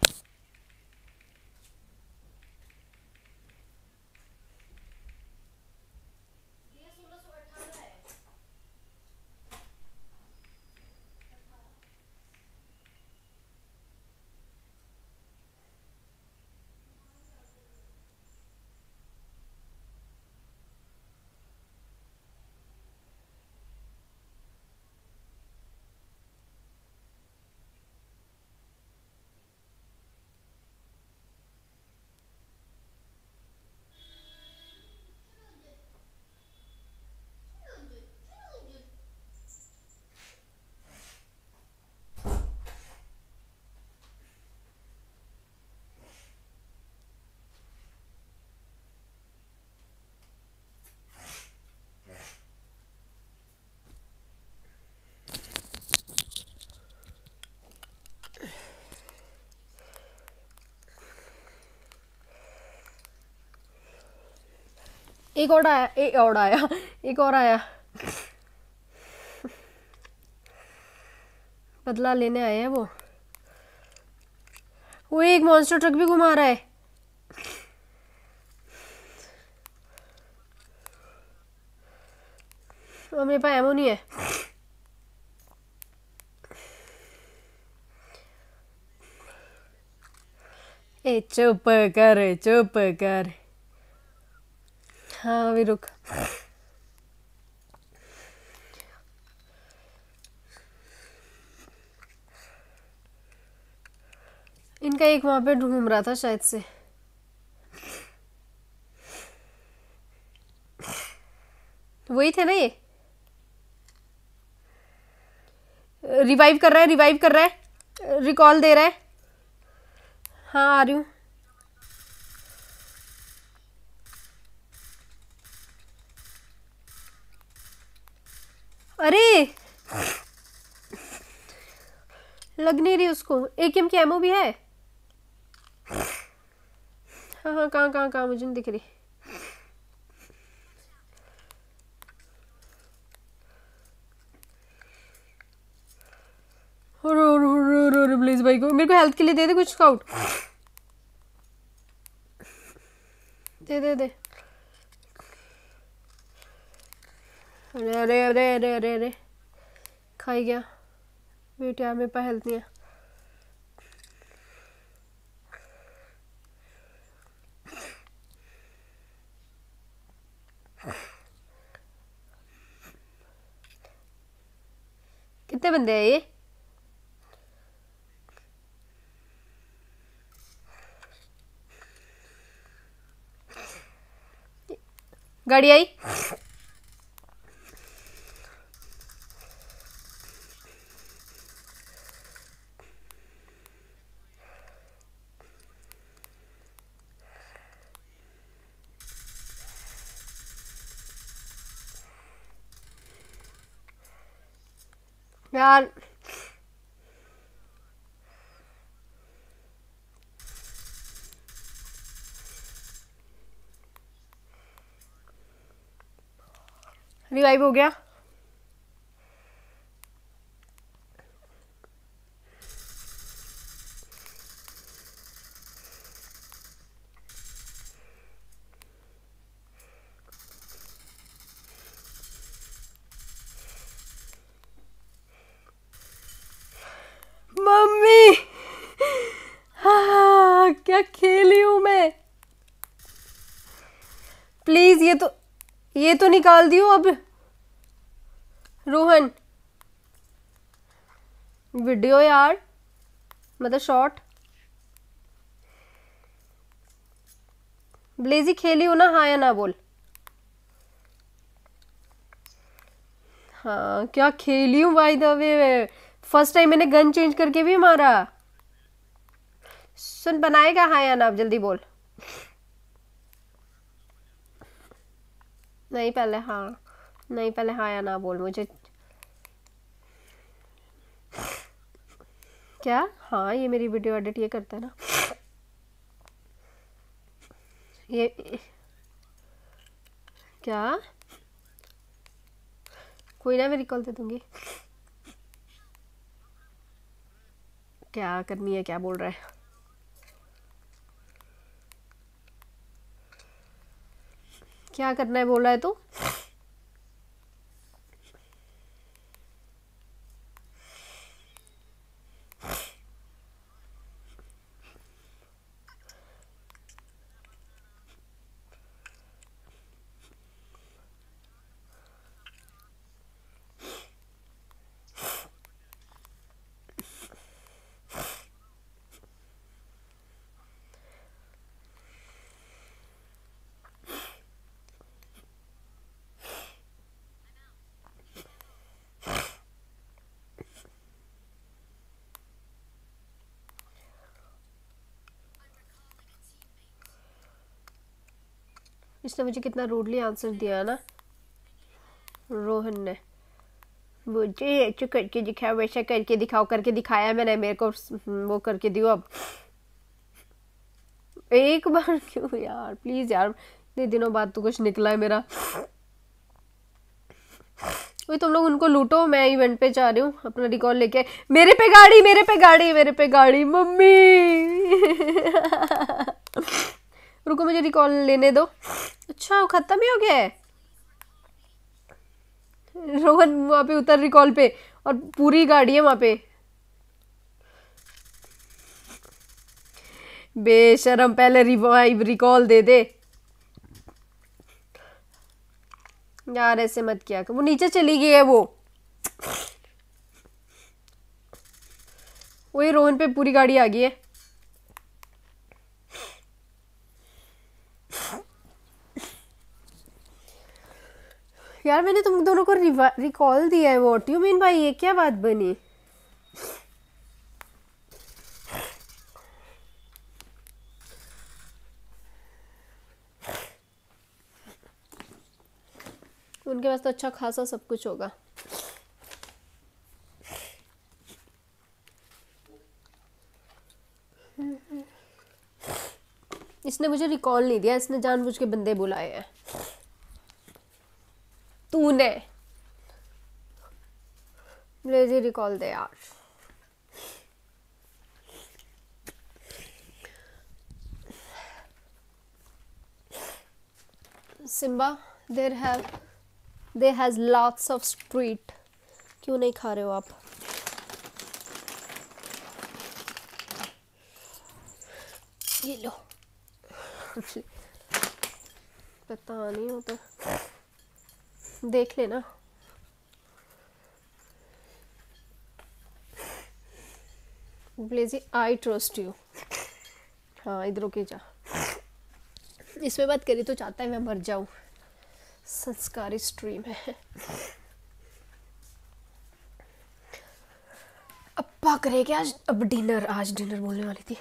एक और आया एक और आया, एक और आया। बदला लेने आए हैं वो। वो एक मॉन्स्टर ट्रक भी घुमा रहा है। और मेरे पास एमो नहीं है। ए, चुप कर चुप कर। हाँ अभी रुक। इनका एक वहाँ पे घूम रहा था शायद से। वही थे ना ये? रिवाइव कर रहा है रिवाइव कर रहा है। रिकॉल दे रहा है। हाँ आ रही हूँ। अरे। लग नहीं रही उसको। एकेएम की एमओ भी है? हाँ हाँ कहाँ कहाँ कहाँ, मुझे नहीं दिख रही। प्लीज़ भाई को। मेरे को हेल्थ के लिए दे दे कुछ स्काउट। दे दे दे। अरे अरे अरे अरे अरे अरे खाई गया। यार मेरे पास हेल्थ नहीं है कितने बंदे हैं ये? गाड़ी आई? यार। रिवाइव हो गया। निकाल दियो अब। रोहन। वीडियो यार मतलब शॉर्ट। ब्लेजी खेली हो ना हाँ या ना बोल। हाँ क्या खेली हूँ by the way first time मैंने गन चेंज करके भी मारा। सुन, बनाएगा हाँ या ना, अब जल्दी बोल। नहीं, पहले हाँ। नहीं, पहले हाँ या ना बोल मुझे। क्या? हाँ ये मेरी वीडियो एडिट ये करता है ना। ये क्या? कोई ना, मेरी कॉल दे दूँगी। क्या करनी है? क्या बोल रहा है? क्या करना है बोला है तू? इसने मुझे कितना रूडली आंसर दिया ना। रोहन ने। मुझे ऐसे करके दिखाओ वैसा करके दिखाओ, करके दिखाया मैंने, मेरे को वो करके दियो अब। एक बार क्यों यार प्लीज़ यार, इतने दिनों बाद तो कुछ निकला है मेरा। वही तुम लोग उनको लूटो, मैं इवेंट पे जा रही हूँ, अपना रिकॉर्ड लेके। मेरे पे गाड़ी, मेरे पे गाड़ी, मेरे पे गाड़ी, मम्मी! रुको, मुझे रिकॉल लेने दो। अच्छा वो खत्म ही हो गया है। रोहन वहाँ पे उतर रिकॉल पे, और पूरी गाड़ी है वहाँ पे। बेशरम, पहले रिवाइव रिकॉल दे दे। यार, ऐसे मत किया। वो नीचे चली गई है वो। वही रोहन पे पूरी गाड़ी आ गई है। यार, मैंने तुम दोनों को रिकॉल दिया है वॉट यू मीन भाई ये? क्या बात बनी? उनके पास तो अच्छा खासा सब कुछ होगा। इसने मुझे रिकॉल नहीं दिया, इसने जानबूझ के बंदे बुलाए हैं। तूने। ब्लेजी रिकॉल दे यार। Simba there have they has lots of street क्यों नहीं खा रहे हो आप? ये लो। पता नहीं होता देख लेना। ब्लेजी आई ट्रस्ट यू हाँ इधरों के जा। इसमें बात करी तो चाहता है मैं मर जाऊँ। संस्कारी स्ट्रीम है। अब पक रहे क्या आज? अब डिनर आज डिनर बोलने वाली थी।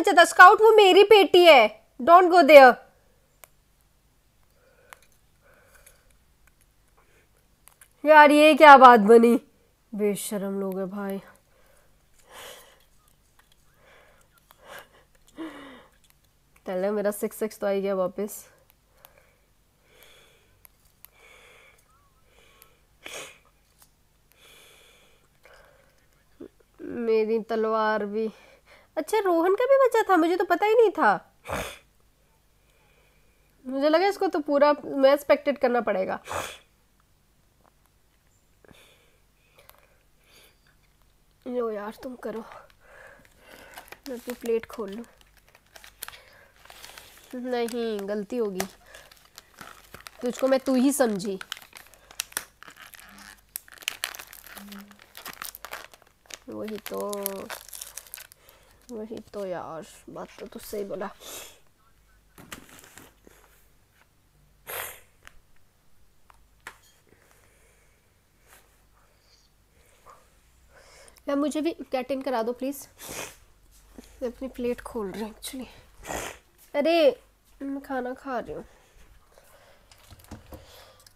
बचा था स्काउट वो मेरी पेटी है। डोंट गो देयर यार, ये क्या बात बनी? बेशरम लोग है भाई। चले मेरा सिक्स सिक्स तो आई गया वापस। मेरी तलवार भी। अच्छा रोहन का भी बच्चा था? मुझे तो पता ही नहीं था। मुझे लगा इसको तो पूरा मैं एक्सपेक्टेड करना पड़ेगा। लो यार, तुम करो। मैं अपनी प्लेट खोल लूँ। नहीं, गलती होगी। तुझको मैं तू ही समझी। वही तो। वही तो यार बात तो तू सही बोला मैम मुझे भी गेट इन करा दो प्लीज़ मैं अपनी प्लेट खोल रही हूँ एक्चुअली अरे, मैं खाना खा रही हूँ।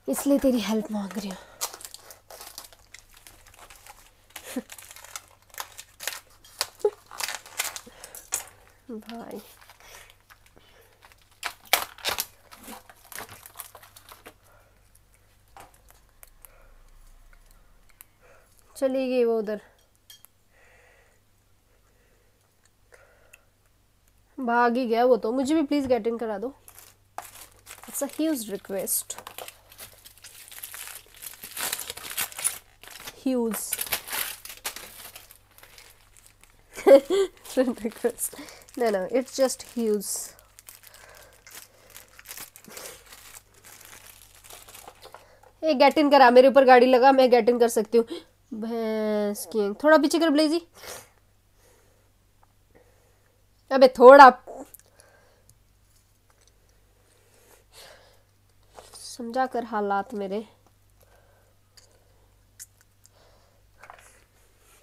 इसलिए तेरी हेल्प मांग रही हूँ। भाई। चली गई वो उधर। भाग ही गया वो तो। मुझे भी प्लीज़ गेट इन करा दो। It's a huge request huge request no no it's just huge a get in करा, मेरे ऊपर गाड़ी लगा, मैं गेट इन कर सकती हूँ। भैंस की थोड़ा पीछे कर ब्लेजी अबे, थोड़ा। समझा कर हालात मेरे।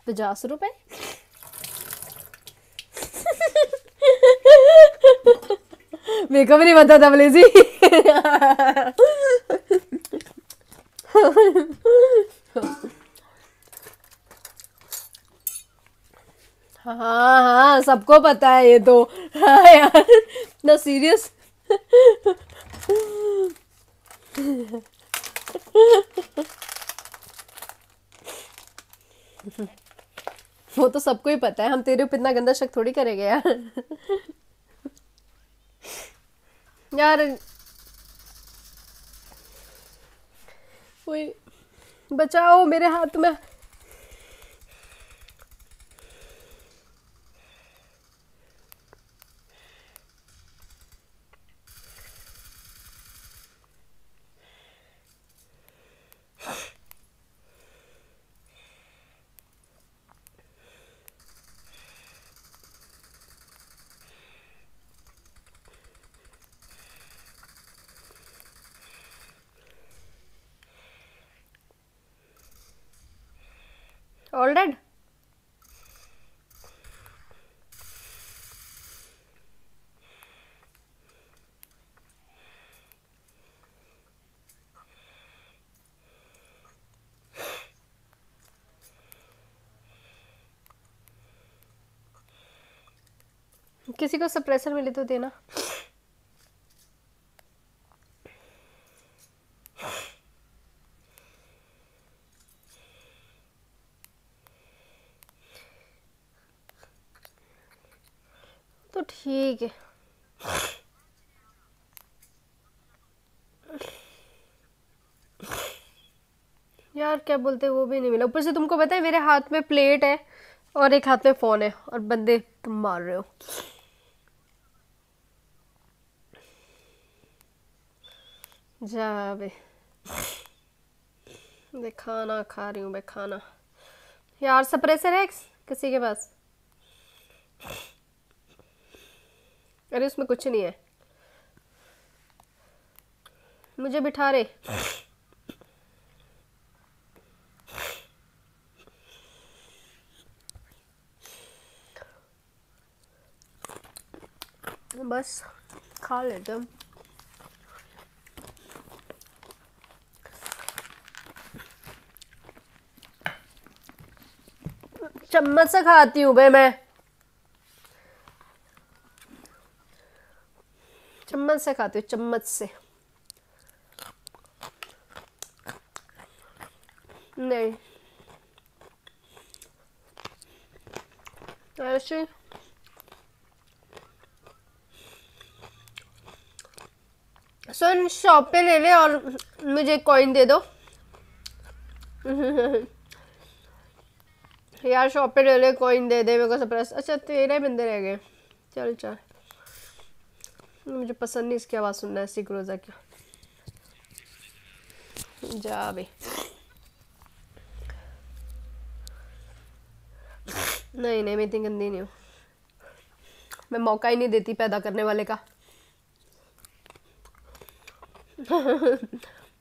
पचास रुपए? मेरे को भी नहीं पता था ब्लेजी। हाँ हाँ सबको पता है ये तो। हाँ यार, ना सीरियस वो तो सबको ही पता है, हम तेरे ऊपर इतना गंदा शक थोड़ी करेंगे यार। यार बचाओ मेरे हाथ में। All किसी को सप्रेसर मिले तो देना तो ठीक है। यार, क्या बोलते हैं, वो भी नहीं मिला। ऊपर से तुमको पता है, मेरे हाथ में प्लेट है और एक हाथ में फ़ोन है और बंदे तुम मार रहे हो। जा बे। बे खाना खा रही हूँ बे खाना। यार सप्रेसर है किसी के पास? अरे उसमें कुछ नहीं है। मुझे बिठा रहे बस, खा लेते हम चम्मच से खाती हूँ भाई मैं। चम्मच से खाती हूँ, चम्मच से। नहीं। ऐसे। सुन शॉप पे ले ले और मुझे कॉइन दे दो। यार, शॉप पे ले ले कॉइन दे दे मेरे को सरप्राइज़ अच्छा तेरह बंदे रह गए। चल चल। मुझे पसंद नहीं इसकी आवाज़ सुनना है सिक रोज़ा की। जा बे नहीं नहीं, मैं इतनी गंदी नहीं हूँ। मैं मौका ही नहीं देती पैदा करने वाले का।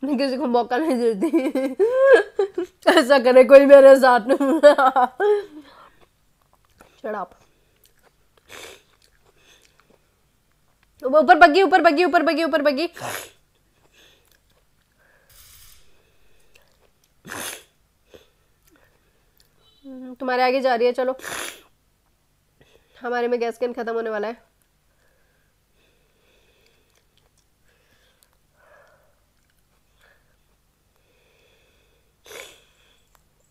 मैं किसी को मौका नहीं देती। ऐसा करे कोई मेरे साथ। चढ़ाप ऊपर बग्गी ऊपर बग्गी ऊपर बग्गी ऊपर बग्गी। तुम्हारे आगे जा रही है, चलो। हमारे में गैस कैन खत्म होने वाला है।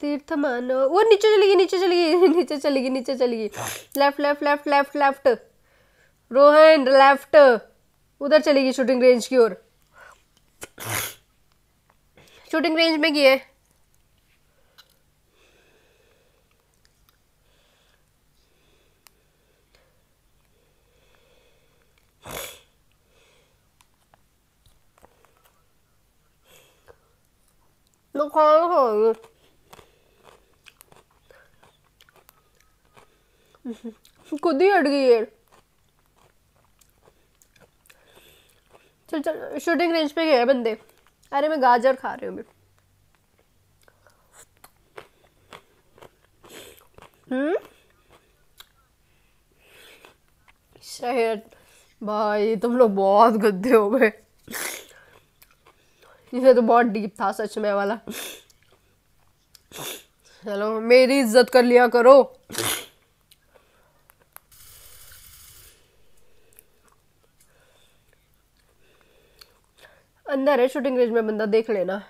तीर्थ मानो, वो नीचे चलेगी नीचे चलेगी नीचे चलेगी नीचे चलेगी left left left left left Rohan, left. उधर चलेगी शूटिंग रेंज की ओर। शूटिंग रेंज में की है खुद ही हट गई है। चल चल शूटिंग रेंज पे गए बंदे। अरे, मैं गाजर खा रही हूँ हम्म? शहर भाई, तुम लोग बहुत गद्दे हो गए। ये तो बहुत डीप था सच में वाला। चलो, मेरी इज़्ज़त कर लिया करो। अंदर है शूटिंग रेंज में बंदा देख लेना।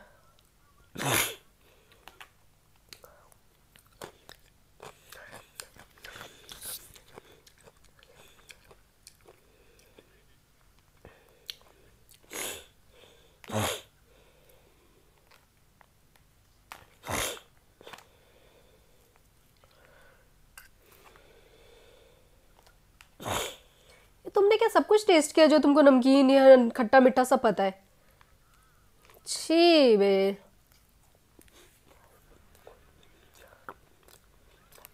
तुमने क्या सब कुछ टेस्ट किया जो तुमको नमकीन या खट्टा मीठा सब पता है? छी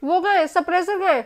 वो गए सप्रेसर गए?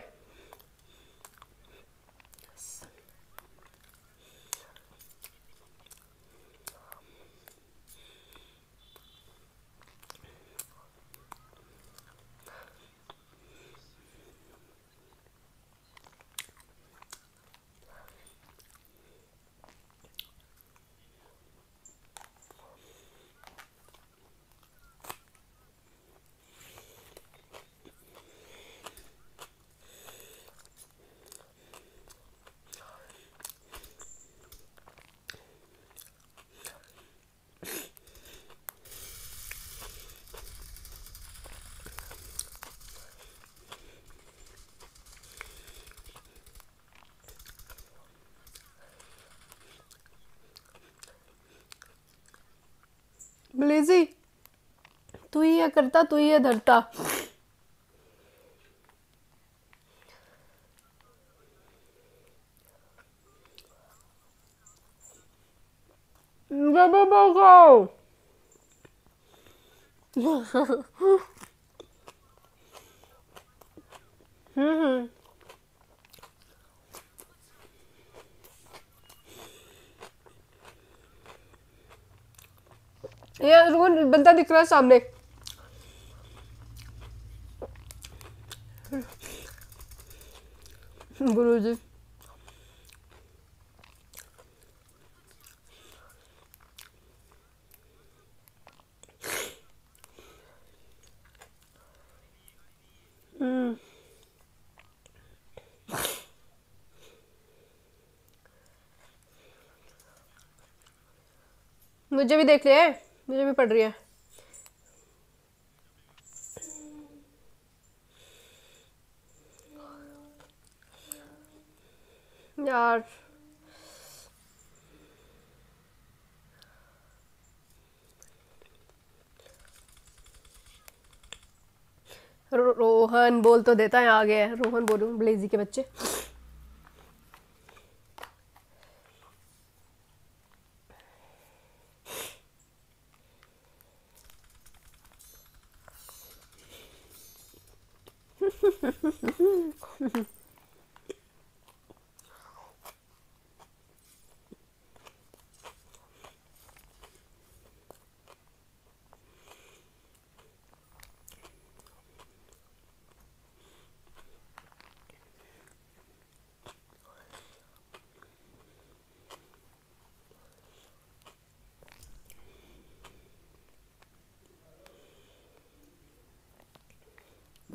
ब्लेजी तू ही है करता तू ही है धरता। बाबा हम्म। वो बंदा दिख रहा है सामने। गुरु जी मुझे भी देख लिया है। मुझे भी पढ़ रही है। यार। रो, रोहन बोल तो देता है आ गया रोहन बोलूँ ब्लेजी के बच्चे।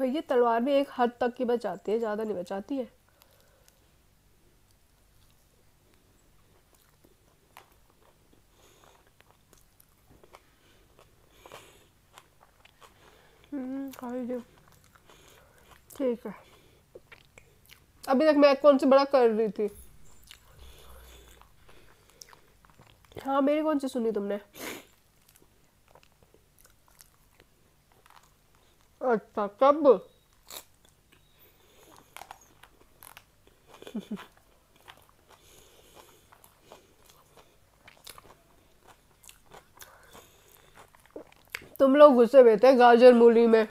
भाई, ये तलवार भी एक हद तक की बचाती है, ज़्यादा नहीं बचाती है। हम्म। ठीक है। अभी तक मैं कौन सी बड़ा कर रही थी? हाँ मेरी कौन सी सुनी तुमने? अच्छा कब? तुम लोग गुस्से में थे गाजर मूली में।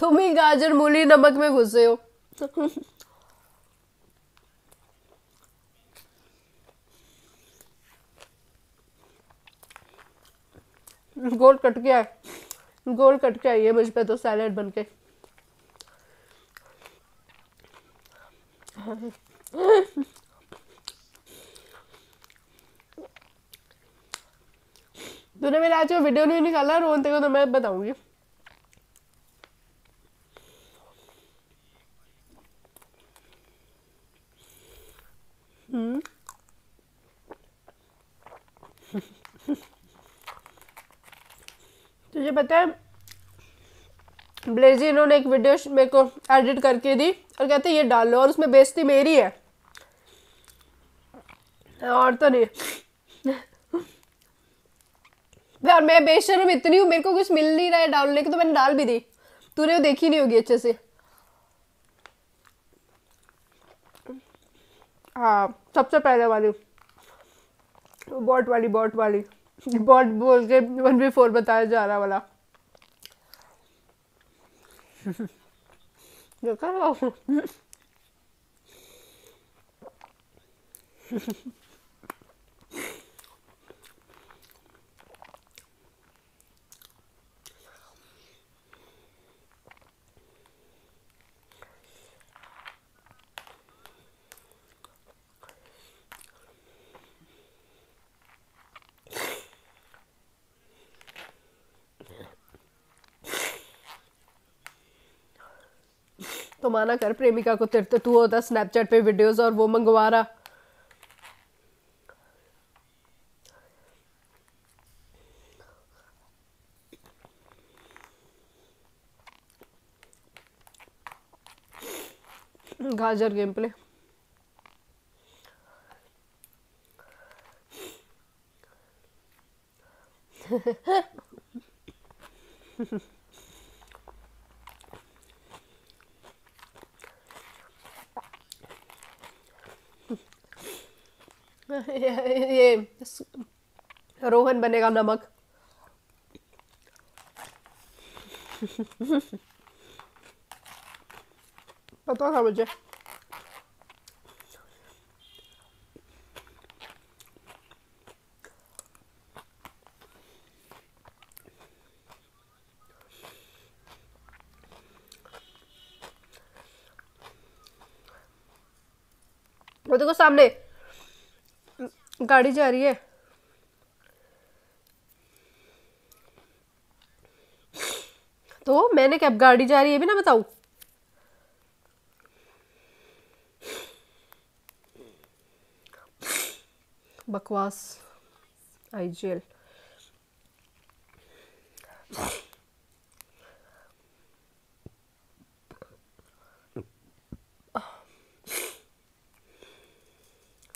तुम ही गाजर मूली नमक में घुसे हो। गोल कट गया है। गोल कट के आई है मुझ पे तो सैलेड बन के। तूने मेरा आज वीडियो नहीं निकाला, रोहन तेरे को तो मैं बताऊँगी। हम्म। तुझे पता है ब्लेजी इन्होंने एक वीडियो मेरे को एडिट करके दी और कहते ये डाल लो और उसमें बेइज्जती मेरी है। और तो नहीं। यार, मैं बेशरम इतनी हूँ, मेरे को कुछ मिल नहीं रहा है डालने को तो मैंने डाल भी दी। तूने वो देखी नहीं होगी अच्छे से। हाँ सबसे पहले वाली। बॉट वाली बॉट वाली। बॉट बोल के वन बी फोर बताया जा रहा वाला। देखा माना कर, प्रेमिका को तेरे तो तू होता स्नैपचैट पे वीडियोस और वो मंगवा रहा। गाजर गेम प्ले ये ये रोहन बनेगा नमक। पता था मुझे। वो देखो सामने। गाड़ी जा रही है। तो मैंने कैब गाड़ी जा रही है भी ना बताऊँ बकवास, आईजीएल।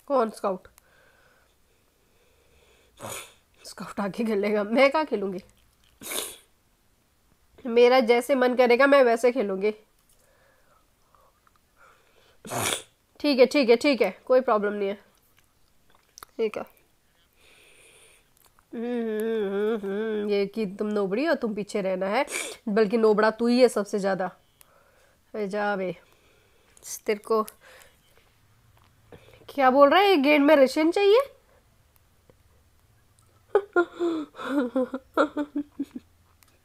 कौन स्काउट? स्काउट आके खेलेगा। मैं कहाँ खेलूँगी? मेरा जैसे मन करेगा मैं वैसे खेलूँगी। ठीक है ठीक है ठीक है कोई प्रॉब्लम नहीं है। ठीक है। हम्म, हम्म, हम्म, ये कि तुम नोबड़ी हो तुम पीछे रहना है बल्कि नोबड़ा तू ही है सबसे ज़्यादा। जा बे। तेरे को क्या बोल रहा है? ये गेंद में रशियन चाहिए?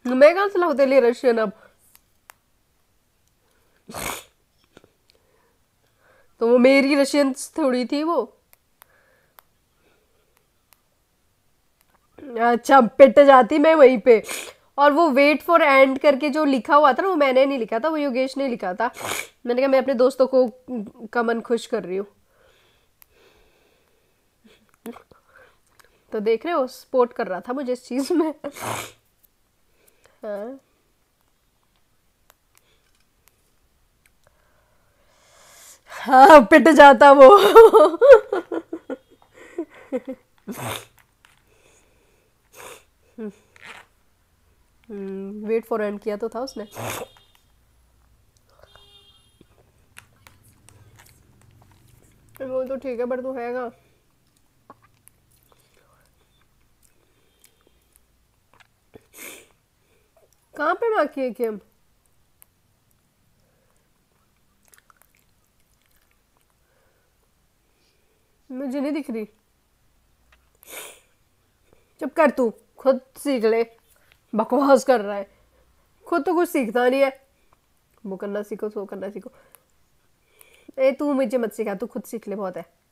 मैं कहाँ से लाऊं तेरे लिए रशियन अब? तो वो मेरी रशियन थोड़ी थी वो। अच्छा पिट जाती मैं वहीं पे। और वो वेट फॉर एंड करके जो लिखा हुआ था ना, वो मैंने नहीं लिखा था, वो योगेश ने लिखा था। मैंने कहा, मैं अपने दोस्तों को का मन खुश कर रही हूँ। तो देख रहे हो सपोर्ट कर रहा था मुझे इस चीज़ में। हाँ। हाँ पिट जाता वो। वेट फॉर एंड किया तो था उसने। वो तो ठीक है बट तू हैगा कहाँ पे बाकी है गेम? मुझे नहीं दिख रही। चुप कर तू, खुद सीख ले। बकवास कर रहा है। खुद तो कुछ सीखता नहीं है। वो करना सीखो सो करना सीखो। ए, तू मुझे मत सिखा, तू खुद सीख ले, बहुत है।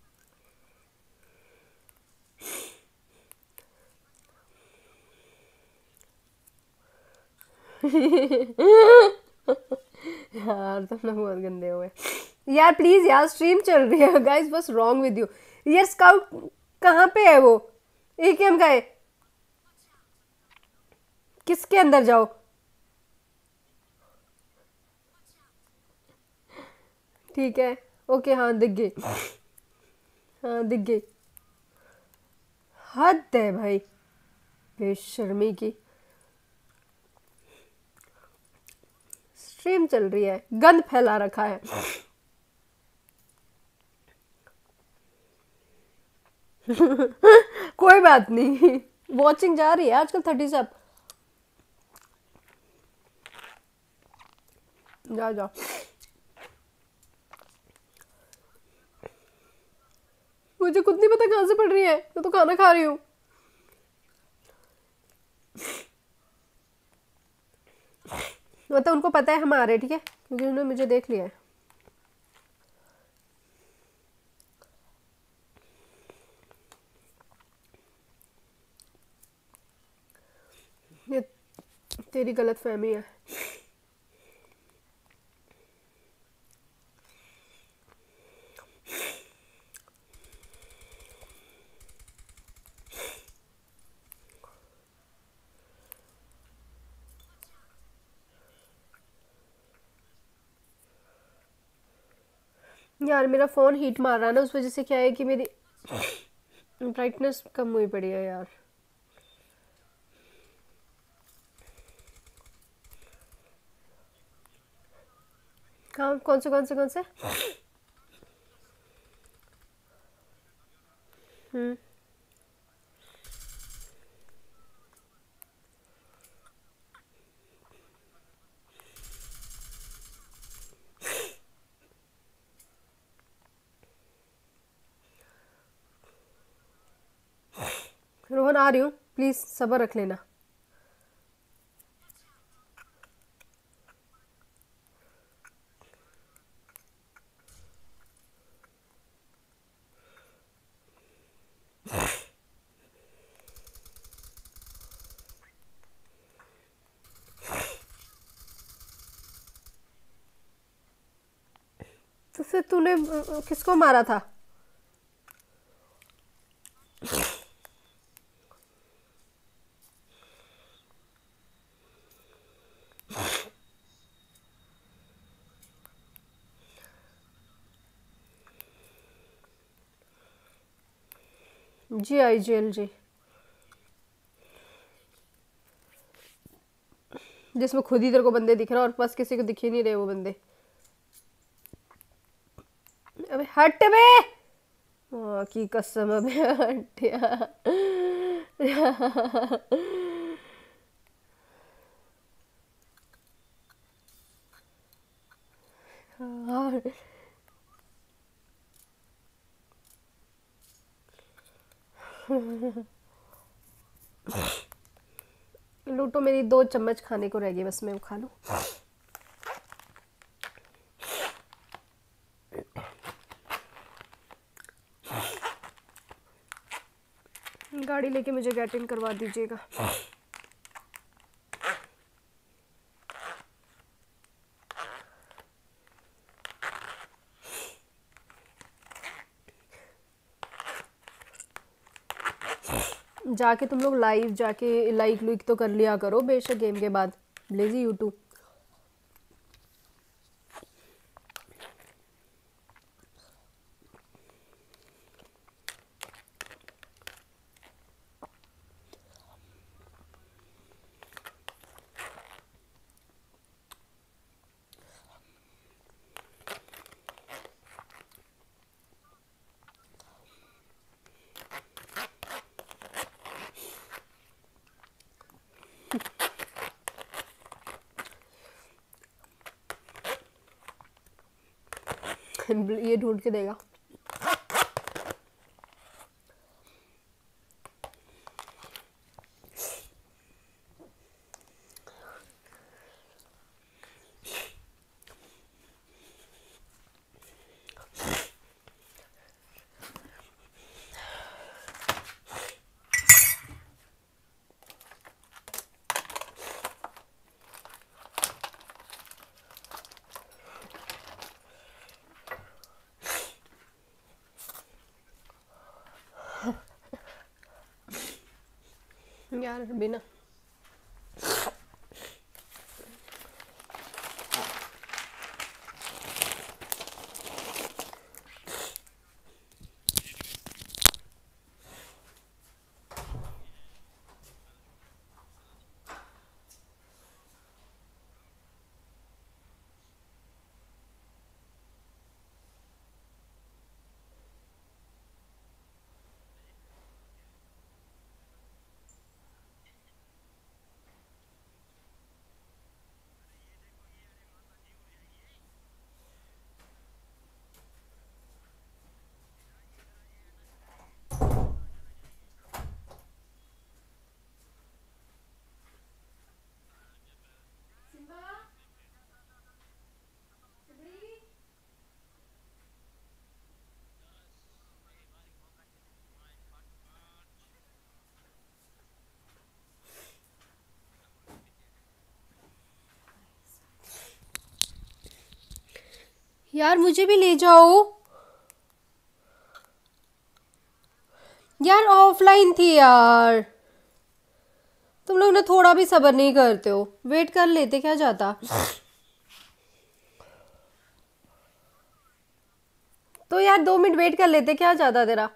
यार, तुम लोग बहुत गंदे हुए यार प्लीज़ यार स्ट्रीम चल रही है। गाइस बस रॉन्ग विद यू यार स्काउट कहाँ पे है वो? एक एम का है। किसके अंदर जाओ? ठीक है। ओके हाँ दिख गई। हाँ दिख गई। हद है भाई। बेशर्मी की। स्ट्रीम चल रही है। गंद फैला रखा है। कोई बात नहीं। वॉचिंग जा रही है आजकल थर्टी सब जा जाओ मुझे खुद नहीं पता कहाँ से पड़ रही है। मैं तो खाना खा रही हूँ। मतलब उनको पता है हम आ रहे ठीक है? क्योंकि उन्होंने मुझे देख लिया है। तेरी गलत फहमी है। यार मेरा फ़ोन हीट मार रहा है ना, उस वजह से क्या है कि मेरी ब्राइटनेस कम हुई पड़ी है यार। कहाँ, कौन से कौन से कौन से? हम्म रोहन आ रही हूँ। प्लीज़ सब्र रख लेना। तो फिर तूने किसको मारा था? G, I G, L G. जिसमें खुद ही तेरे को बंदे दिख रहे और बस किसी को दिख ही नहीं रहे वो बंदे। अबे हट बे! की कसम, अबे हट यार। लूटो मेरी दो चम्मच खाने को रह गई, बस मैं वो खा लूँ गाड़ी लेके मुझे गेट इन करवा दीजिएगा। जाके तुम लोग लाइव जाके लाइक लुइक तो कर लिया करो बेशक गेम के बाद। लेजी यूट्यूब ये ढूंढ के देगा। यार बिना यार मुझे भी ले जाओ। यार ऑफलाइन थी यार। तुम लोग ना थोड़ा भी सब्र नहीं करते हो। वेट कर लेते, क्या जाता? तो यार दो मिनट वेट कर लेते, क्या जाता तेरा?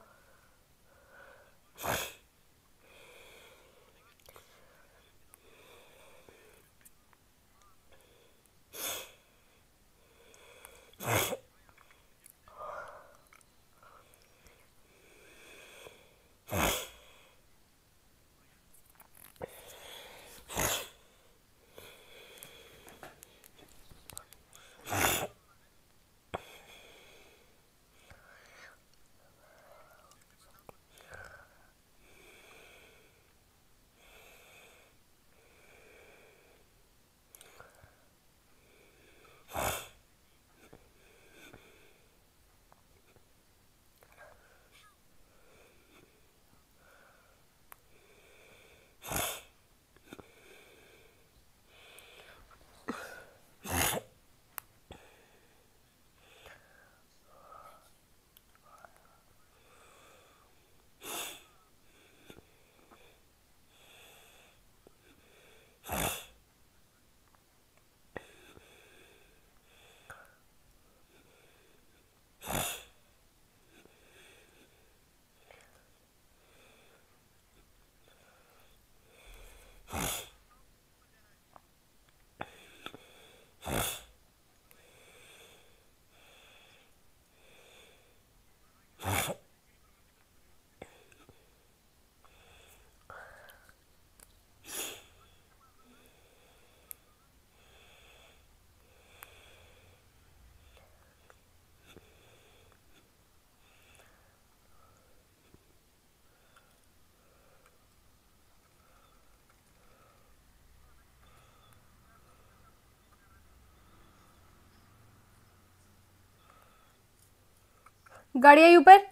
गाड़ी आई ऊपर?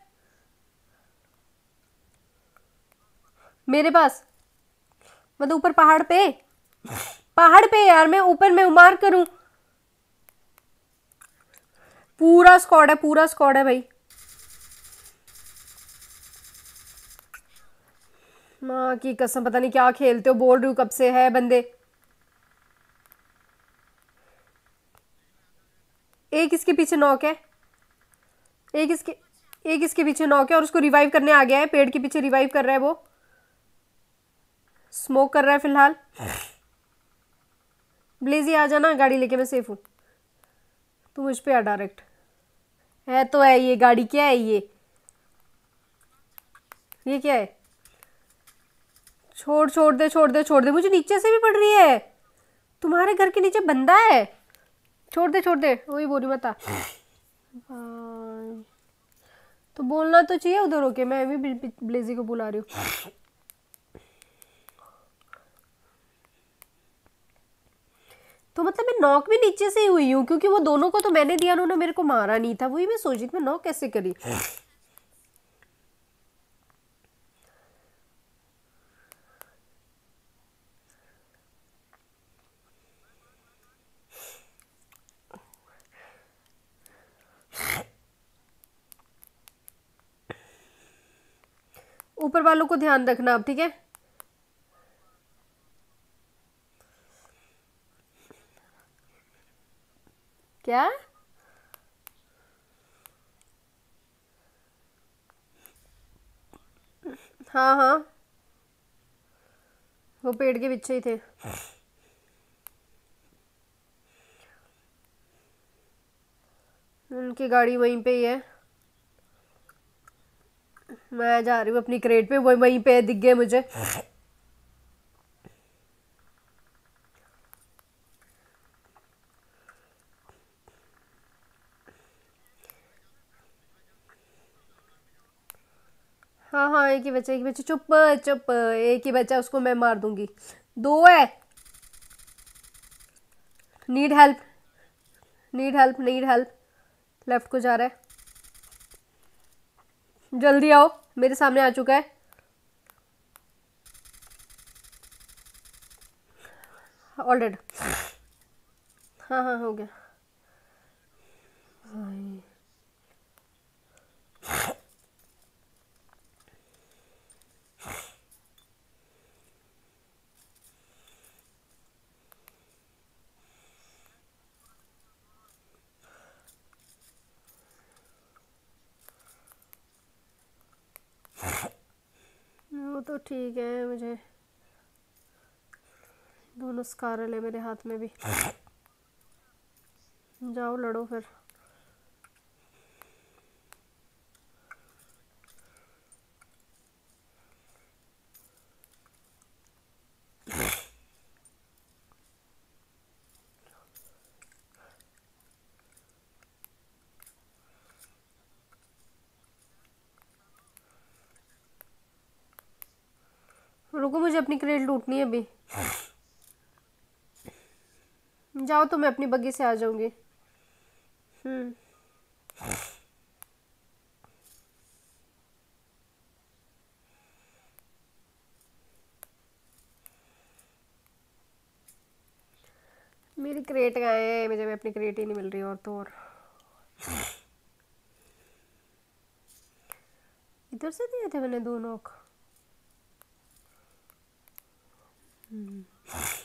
मेरे पास। मतलब ऊपर पहाड़ पे? पहाड़ पे यार, मैं ऊपर, मैं उमार करूँ। पूरा स्क्वाड है, पूरा स्क्वाड है भाई। माँ की कसम, पता नहीं क्या खेलते हो, बोल रही हूँ कब से है बंदे। एक इसके पीछे नॉक है। एक इसके एक इसके पीछे नॉक है और उसको रिवाइव करने आ गया है। पेड़ के पीछे रिवाइव कर रहा है वो। स्मोक कर रहा है फ़िलहाल। ब्लेजी आ जाना। गाड़ी लेके मैं सेफ़ हूँ। तू मुझ पे आ डायरेक्ट है तो है ये। गाड़ी क्या है ये? ये क्या है? छोड़ छोड़ दे छोड़ दे छोड़ दे। मुझे नीचे से भी पड़ रही है। तुम्हारे घर के नीचे बंदा है। छोड़ दे छोड़ दे। वही बता। भाई। तो बोलना तो चाहिए उधर होके, मैं भी ब्ले- ब्लेजी को बुला रही हूँ। तो मतलब मैं नॉक भी नीचे से ही हुई हूँ, क्योंकि वो दोनों को तो मैंने दिया, उन्होंने मेरे को मारा नहीं था, वही मैं सोची मैं नॉक कैसे करी? ऊपर वालों को ध्यान रखना आप ठीक है? क्या? हाँ हाँ। वो पेड़ के पीछे ही थे। उनकी गाड़ी वहीं पे ही है। मैं जा रही हूँ अपनी क्रेट पे वही वहीं पे दिख गए मुझे। हाँ हाँ एक ही बच्चा, एक ही बच्चा। चुप चुप, एक ही बच्चा, उसको मैं मार दूँगी। दो है। Need help need help need help left को जा रहा है। जल्दी आओ मेरे सामने आ चुका है। ऑलरेडी हाँ हाँ हो गया। तो ठीक है मुझे दोनों स्कारल है मेरे हाथ में भी। जाओ लड़ो फिर। रुको मुझे अपनी क्रेट लूटनी है अभी। जाओ तो मैं अपनी बग्गी से आ जाऊँगी। हम्म। मेरी क्रेट कहाँ है? मुझे अपनी क्रेट ही नहीं मिल रही और तो और। इधर से दिए थे मैंने दो नोक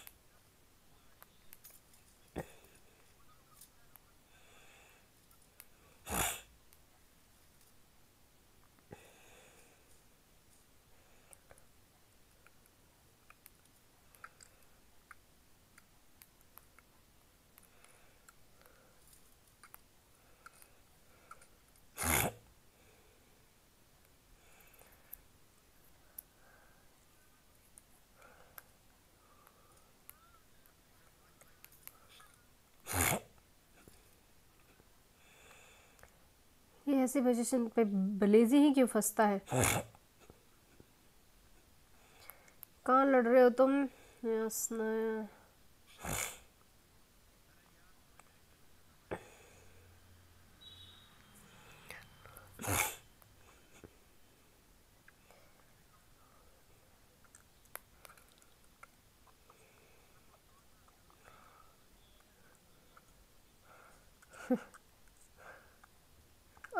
ऐसी पोजीशन पे बलेजी ही क्यों फंसता है? कहाँ लड़ रहे हो तुम?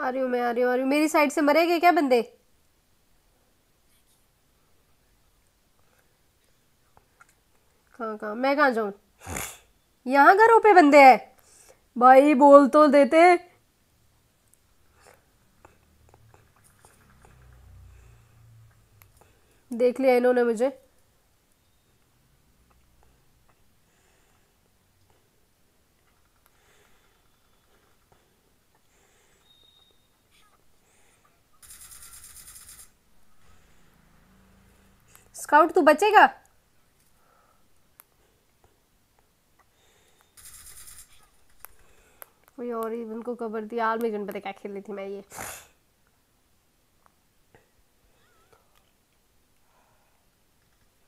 आ रही हूँ, मैं आ रही हूँ, आ रही हूँ। मेरी साइड से मरेंगे क्या बंदे? कहाँ कहाँ? मैं कहाँ जाऊँ? यहाँ घरों पे बंदे हैं। भाई, बोल तो देते देख लिया इन्होंने मुझे। स्काउट, तू बचेगा? कोई और ही उनको कवर दिया यार मुझे पता क्या खेल रही थी मैं ये।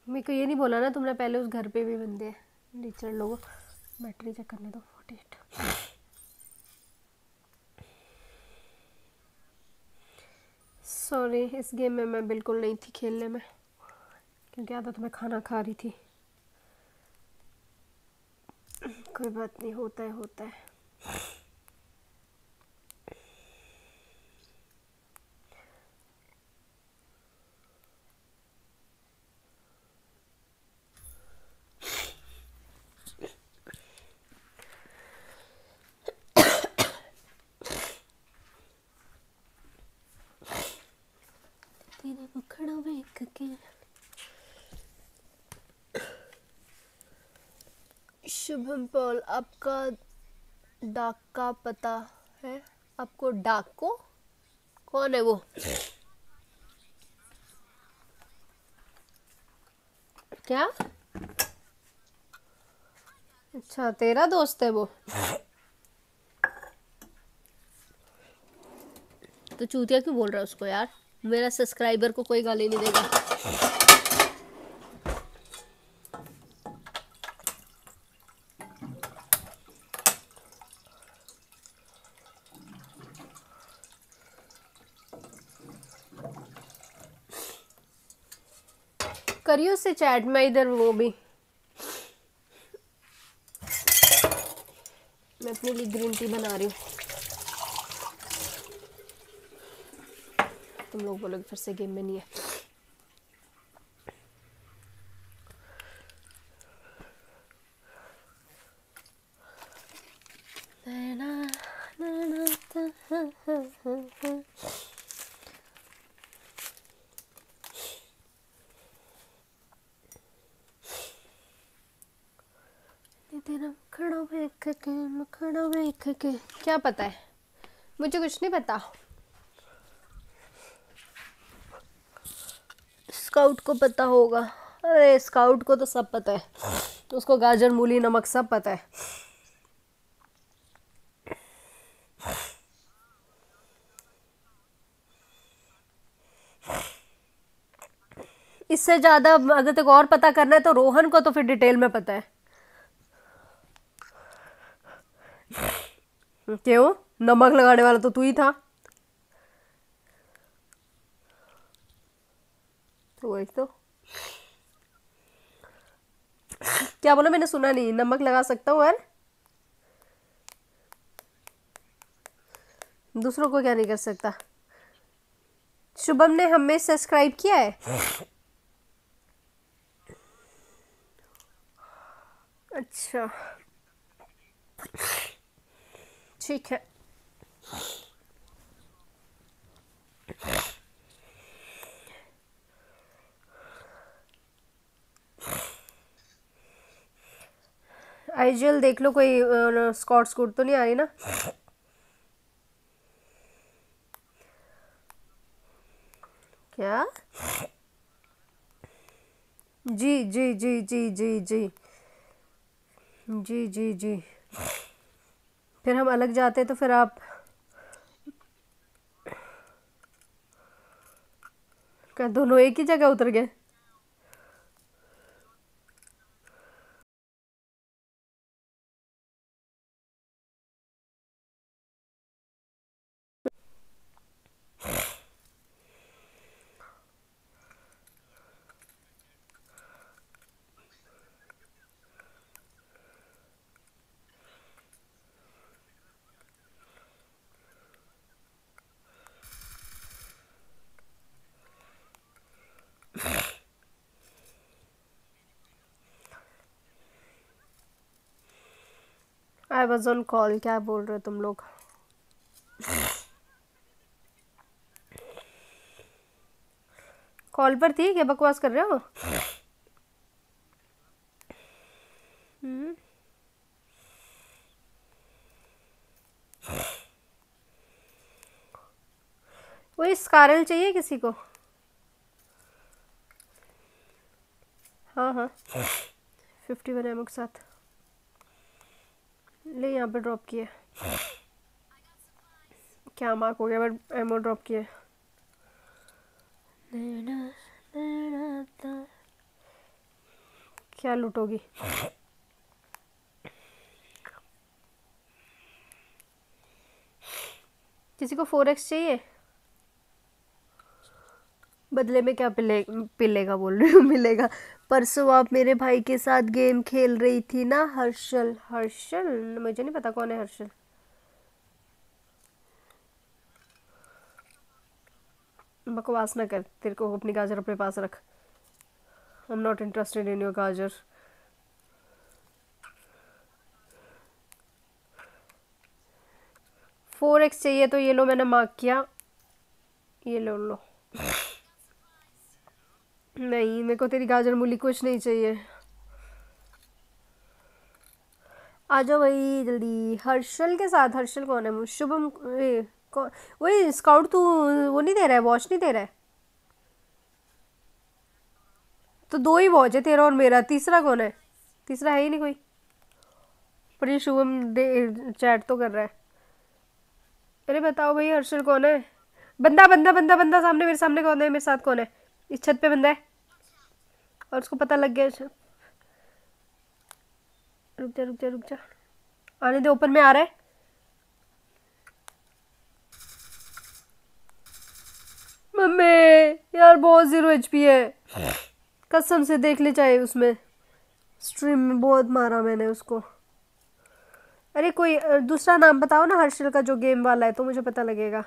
मेरे को ये नहीं बोला ना, तुमने पहले उस घर पे भी बंदे हैं, टीचर लोगों। बैटरी चेक करने दो फोर्टी एट सॉरी इस गेम में मैं बिल्कुल नहीं थी खेलने में। क्योंकि आधा तो मैं खाना खा रही थी। कोई बात नहीं, होता है होता है तेरे मुखड़ा देख के शुभम पॉल। आपका डाक का पता है? आपको डाक? को कौन है वो? क्या? अच्छा तेरा दोस्त है वो? तो चूतिया क्यों बोल रहा है उसको यार? मेरा सब्सक्राइबर को कोई गाली नहीं देगा। करिए उससे चैट में इधर वो भी? मैं अपने लिए ग्रीन टी बना रही हूँ। तुम लोग बोलोगे फिर से गेम में नहीं है तेरा मुखड़ा देख के मुखड़ा देख के क्या पता है? मुझे कुछ नहीं पता। स्काउट को पता होगा। अरे स्काउट को तो सब पता है। उसको गाजर, मूली, नमक सब पता है। इससे ज़्यादा अगर तक और पता करना है तो रोहन को तो फिर डिटेल में पता है। क्यों नमक लगाने वाला तो तू ही था। तो वही तो। क्या बोला मैंने? सुना नहीं। नमक लगा सकता हूँ यार दूसरों को क्या नहीं कर सकता? शुभम ने हमें सब्सक्राइब किया है। अच्छा। ठीक है। आईजीएल देख लो कोई स्कॉट स्कूट तो नहीं आ रही ना? क्या? जी जी जी जी जी जी। जी जी जी। फिर हम अलग जाते तो फिर आप क्या दोनों एक ही जगह उतर गए? ऑन कॉल क्या बोल रहे हो तुम लोग? कॉल पर थी क्या? बकवास कर रहे हो? हम्म। वही स्कारल चाहिए किसी को? हाँ हाँ। फिफ्टी वन एमओ के साथ ले यहाँ पे ड्रॉप किए। क्या मार्क हो गया? बट एमओ ड्रॉप किया क्या लूटोगी किसी को फोर एक्स चाहिए? बदले में क्या पिले पिलेगा बोल रही हूँ, मिलेगा। परसों आप मेरे भाई के साथ गेम खेल रही थी ना, हर्षल? हर्षल? मुझे नहीं पता कौन है हर्षल। बकवास ना कर, तेरे को अपनी गाजर अपने पास रख। I am not interested in your gajar. Four x चाहिए तो ये लो, मैंने मार्क किया। ये लो लो। नहीं, मेरे को तेरी गाजर मूली कुछ नहीं चाहिए। आ जाओ भाई, जल्दी। हर्षल के साथ, हर्षल कौन है? शुभम वही स्काउट तू, वो नहीं दे रहा है, वॉच नहीं दे रहा है? तो दो ही वॉच है, तेरा और मेरा। तीसरा कौन है? तीसरा है ही नहीं कोई। पर ये शुभम दे, चैट तो कर रहा है। अरे बताओ भाई, हर्षल कौन है? बंदा बंदा बंदा बंदा सामने, मेरे सामने कौन है? मेरे साथ कौन है? इस छत पे बंदा है। और उसको पता लग गया। रुक जा रुक जा रुक जा। आने दे ओपन में आ रहा है। मम्मी, यार बहुत ज़ीरो एचपी है। कसम से देख ले चाहे उसमें। स्ट्रीम में बहुत मारा मैंने उसको। अरे कोई दूसरा नाम बताओ ना, हर्षल का जो गेम वाला है तो मुझे पता लगेगा।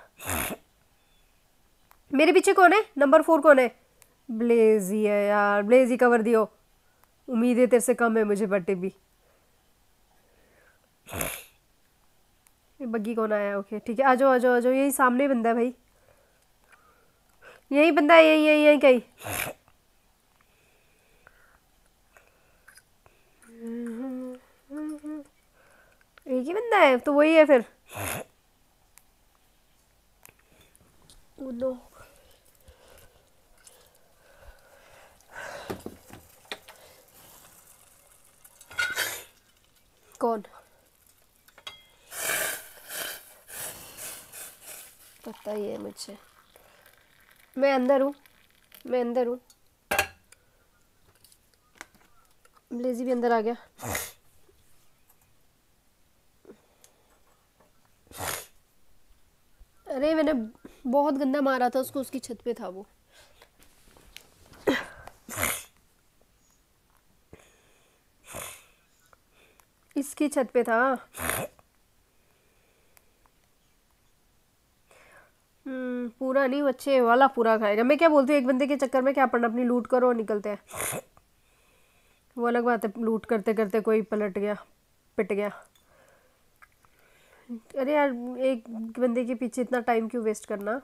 मेरे पीछे कौन है? नंबर फोर कौन है? ब्लेजी है यार ब्लेजी कवर दियो। उम्मीद है तेरे से कम है मुझे बटे भी ये बग्गी कौन आया ओके ठीक है, आ जाओ आ जाओ आ जाओ। यही सामने बंदा है भाई। यही बंदा है, यही यही यही, कहीं। एक ही बंदा है तो वही है फिर। Oh कौन पता ही है मुझे। मैं अंदर हूँ। मैं अंदर हूँ। ब्लेजी भी अंदर आ गया। अरे मैंने बहुत गंदा मारा था, उसको उसकी छत पे था वो। इसकी छत पे था। हम्म पूरा नहीं, बच्चे वाला पूरा खाएगा। मैं क्या बोलती हूँ, एक बंदे के चक्कर में क्या पड़ना अपनी लूट करो और निकलते हैं। वो अलग बात है, लूट करते करते कोई पलट गया, पिट गया। अरे यार, एक बंदे के पीछे इतना टाइम क्यों वेस्ट करना?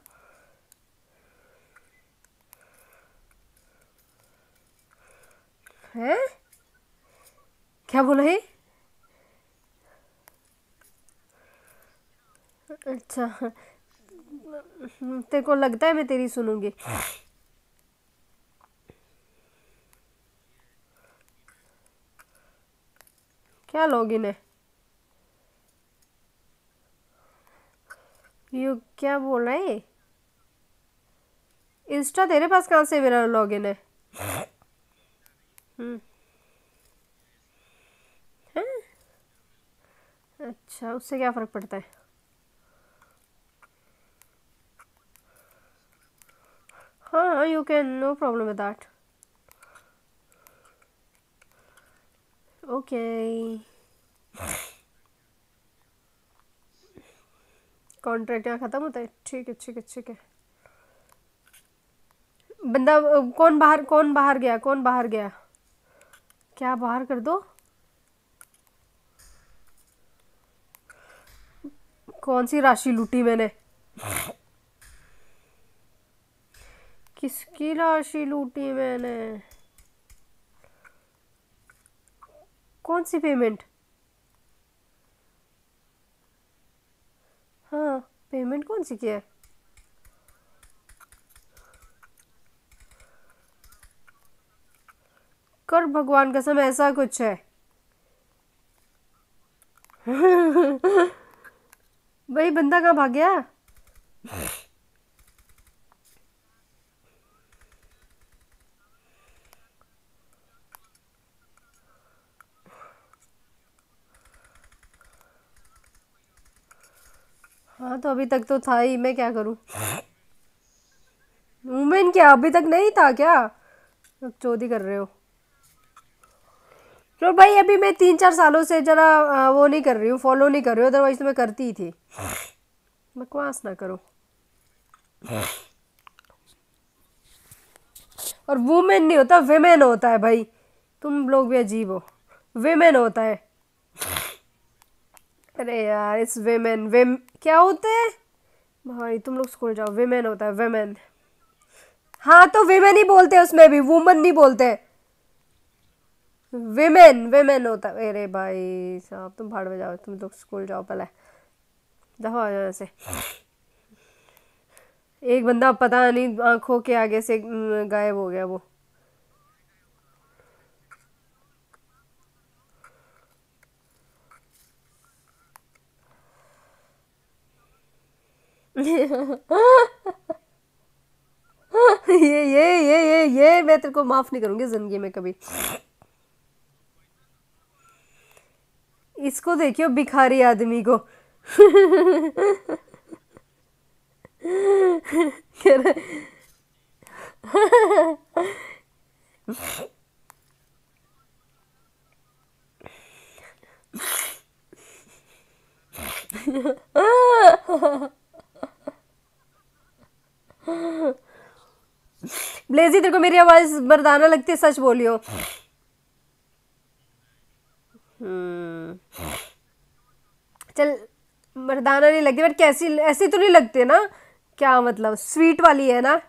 है? क्या बोला है? अच्छा। तेरे को लगता है मैं तेरी सुनूँगी। क्या लॉगिन है यू क्या बोल रहा है? इंस्टा तेरे पास कहाँ से मेरा लॉगिन है हम्म। अच्छा उससे क्या फ़र्क पड़ता है? हाँ you can no problem with that okay contract यहाँ ख़त्म होता है? ठीक है ठीक है ठीक है। बंदा, कौन बाहर कौन बाहर गया, कौन बाहर गया? क्या बाहर कर दो? कौन सी राशि लूटी मैंने? किसकी राशि लूटी मैंने? कौन सी पेमेंट हाँ पेमेंट कौन सी की है? कर भगवान कसम, ऐसा कुछ है। भाई, बंदा कहाँ भाग गया? तो अभी तक तो था ही, मैं क्या करूँ? वुमेन क्या, अभी तक नहीं था क्या? अब चोरी कर रहे हो। तो भाई, अभी मैं तीन चार सालों से जरा वो नहीं कर रही हूँ फॉलो नहीं कर रही हूँ अदरवाइज़ तो मैं करती ही थी। बकवास ना करो। और वुमेन नहीं होता वेमेन होता है भाई। तुम लोग भी अजीब हो। वेमेन होता है। अरे यार इस विमेन विम क्या होते हैं? भाई, तुम लोग स्कूल जाओ। विमेन होता है विमेन हाँ तो विमेन ही बोलते हैं उसमें भी। वुमन नहीं बोलते। विमेन विमेन होता है। अरे भाई, साहब, तुम भाड़ में जाओ। तुम लोग स्कूल जाओ पहले। जाओ आ जाओ ऐसे। एक बंदा पता नहीं, आँखों के आगे से गायब हो गया वो। ये ये ये ये ये, मैं तेरे को माफ़ नहीं करूँगी ज़िंदगी में कभी। इसको देखियो भिखारी आदमी को। ब्लेजी, तेरे को मेरी आवाज़ मर्दाना लगती है, सच बोलियो। हम्म। चल, मर्दाना नहीं लगती बट कैसी, ऐसी तो नहीं लगती ना? क्या मतलब? स्वीट वाली है ना?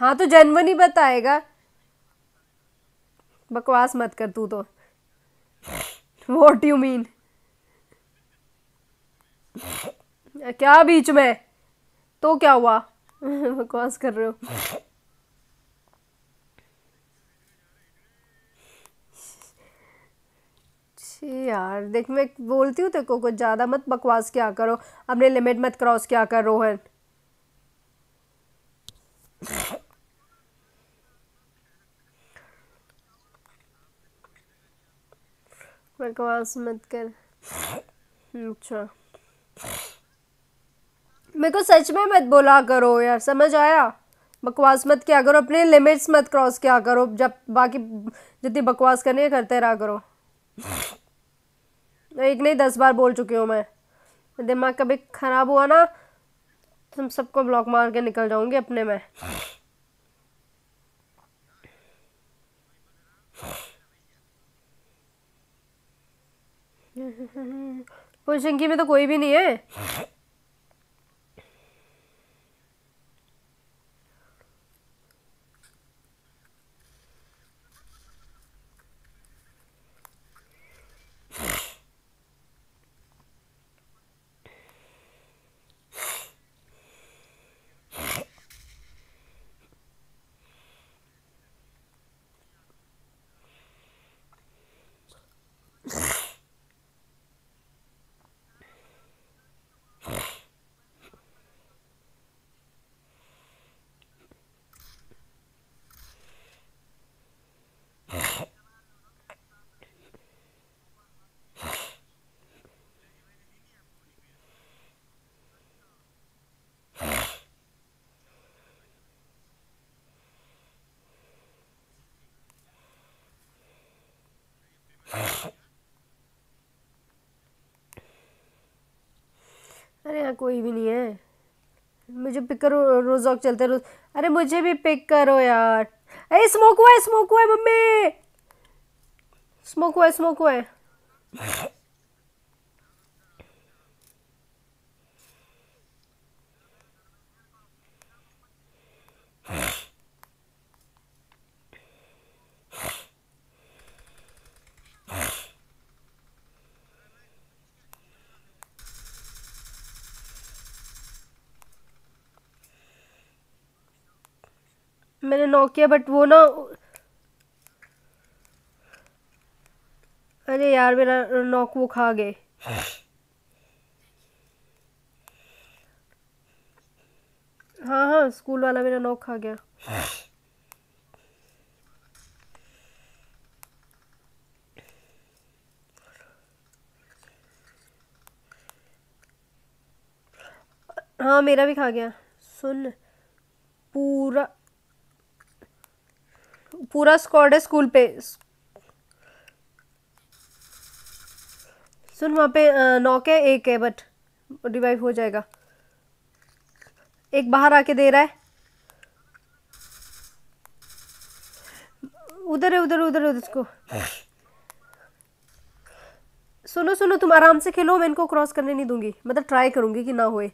हाँ तो जेनवन ही बताएगा। बकवास मत कर तू तो। वॉट यू मीन क्या बीच में? तो क्या हुआ? बकवास कर रहे हो। यार, देख, मैं बोलती हूँ तेरे कुछ ज़्यादा मत बकवास क्या करो। अपने लिमिट मत क्रॉस क्या कर रोहन बकवास मत कर। अच्छा। मेरे को सच में मत बोला करो यार, समझ आया? बकवास मत क्या करो, अपने लिमिट्स मत क्रॉस क्या करो, जब बाकी जितनी बकवास करनी है करते रहा करो। एक नहीं, दस बार बोल चुकी हूँ मैं। दिमाग कभी खराब हुआ ना तुम सबको ब्लॉक मार के निकल जाऊँगी अपने में। पुशिंकी में तो कोई भी नहीं है। यहाँ कोई भी नहीं है। मुझे पिक करो, रोज वॉक चलते रोज अरे मुझे भी पिक करो यार। अरे स्मोक हुआ है स्मोक हुआ है, मम्मी। स्मोक हुआ है स्मोक हुआ है। मैंने नॉक किया बट वो ना अरे यार, मेरा नॉक वो खा गए। हाँ हाँ स्कूल वाला मेरा नॉक खा गया। हाँ मेरा भी खा गया। सुन, पूरा पूरा स्क्वाड है स्कूल पे। सुन, वहाँ पे नॉक है एक है बट रिवाइव हो जाएगा। एक बाहर आके दे रहा है। उधर है, उधर उधर उधर उसको। सुनो सुनो, तुम आराम से खेलो, मैं इनको क्रॉस करने नहीं दूँगी। मतलब ट्राई करूँगी कि ना होए।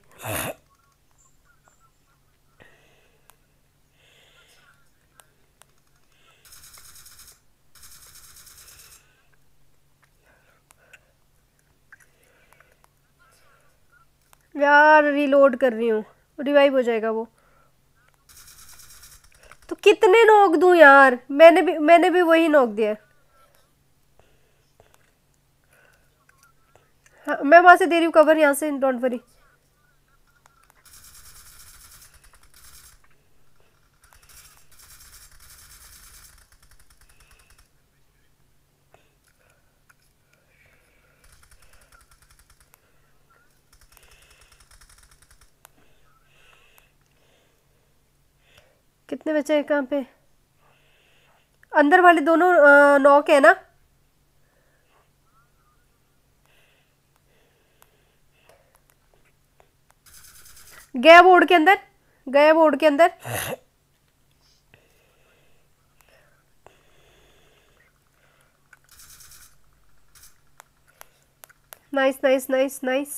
यार रिलोड कर रही हूँ। रिवाइव हो जाएगा वो। तो कितने नोक दूँ यार? मैंने भी मैंने भी वही नोक दिया हाँ, मैं वहाँ से दे रही हूँ कवर यहाँ से डोंट वरी कितने बचे हैं कहाँ पे? अंदर वाले दोनों नॉक है ना? गया बोर्ड के अंदर? गया बोर्ड के अंदर? Nice nice nice nice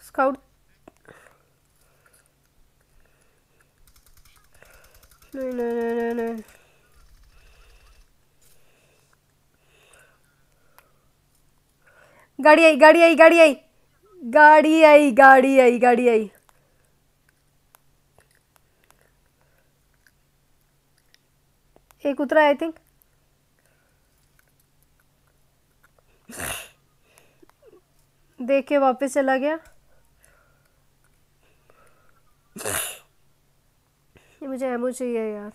scout नहीं नहीं नहीं नहीं गाड़ी आई गाड़ी आई गाड़ी आई गाड़ी आई गाड़ी आई गाड़ी आई एक उतरा आई थिंक देख के वापस चला गया। ये मुझे एमो चाहिए यार।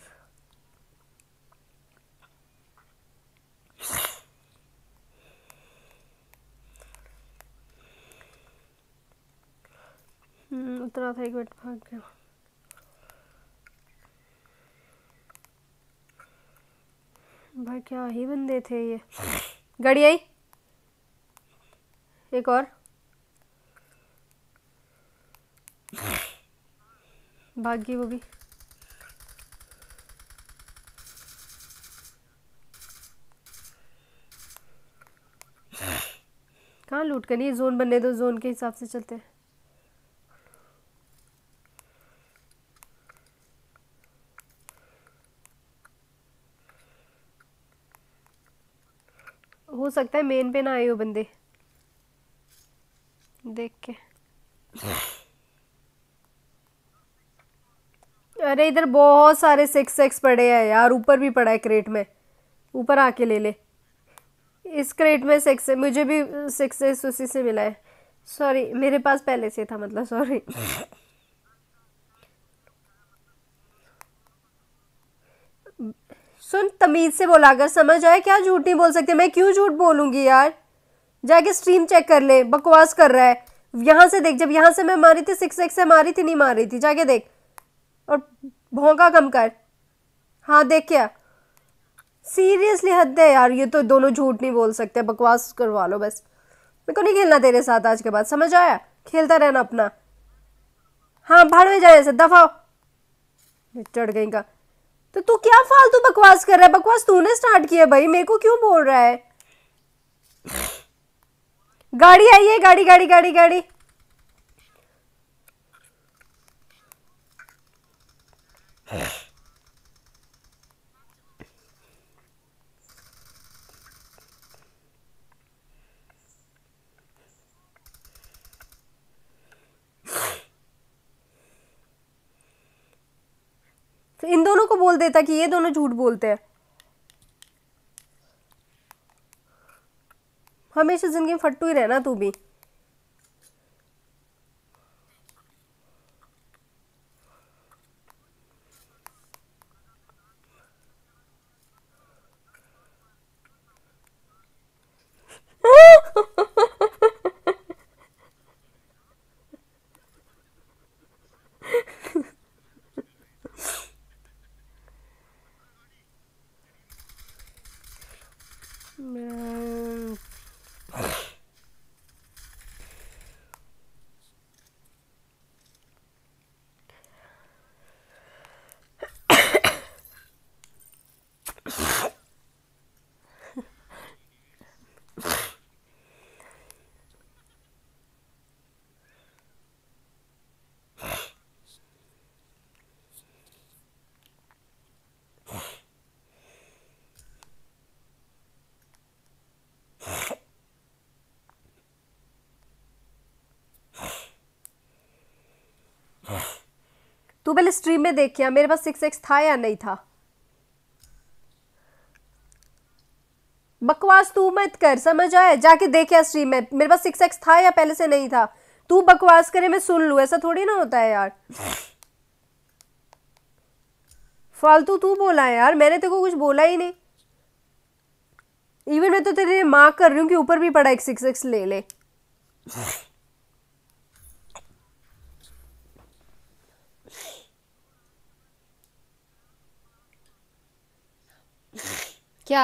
हम्म उतरा था, एक मिनट, भाग गया। भाई क्या ही बंदे थे ये। गाड़ी आई? एक और। भाग गई वो भी। कहाँ लूट करनी है? जोन बनने दो जोन के हिसाब से चलते हैं। सकता है मेन पे ना आए हो बंदे। देख के। अरे इधर बहुत सारे सिक्स एक्स पड़े हैं यार, ऊपर भी पड़ा है क्रेट में। ऊपर आके ले ले। इस क्रेट में सिक्स मुझे भी सिक्स उसी से मिला है। सॉरी मेरे पास पहले से था मतलब सॉरी सुन, तमीज से बोला, अगर समझ आए क्या झूठ नहीं बोल सकते, मैं क्यों झूठ बोलूँगी यार? जाके स्ट्रीम चेक कर ले, बकवास कर रहा है। यहाँ से देख, जब यहाँ से मैं मारी थी सिक्स एक्स से मारी थी, नहीं मार रही थी, जाके देख। और भौंका कम कर। हाँ देख क्या। सीरियसली हद है यार, ये तो दोनों झूठ नहीं बोल सकते, बकवास करवा लो बस। मेरे को नहीं खेलना तेरे साथ आज के बाद, समझ आया? खेलता रहना अपना। हाँ भाड़ में जाए ऐसे दफ़ा। चढ़ गई का। तो तू क्या फालतू बकवास कर रहा है? बकवास तूने स्टार्ट किया भाई, मेरे को क्यों बोल रहा है? गाड़ी आई है, गाड़ी गाड़ी गाड़ी गाड़ी। तो इन दोनों को बोल देता कि ये दोनों झूठ बोलते हैं। हमेशा ज़िंदगी में फट्टू ही रहना तू भी मैं- तू पहले स्ट्रीम में देख क्या मेरे पास सिक्स एक्स था या नहीं था? बकवास तू मत कर, समझ आए जाके देख या स्ट्रीम में, मेरे पास सिक्स एक्स था या पहले से नहीं था? तू बकवास करे, मैं सुन लू, ऐसा थोड़ी ना होता है यार। फालतू तू बोला है यार, मैंने तेरे को कुछ बोला ही नहीं। इवन मैं तो तेरे मार्क कर रही हूँ कि ऊपर भी पड़ा एक सिक्स एक्स ले ले। क्या?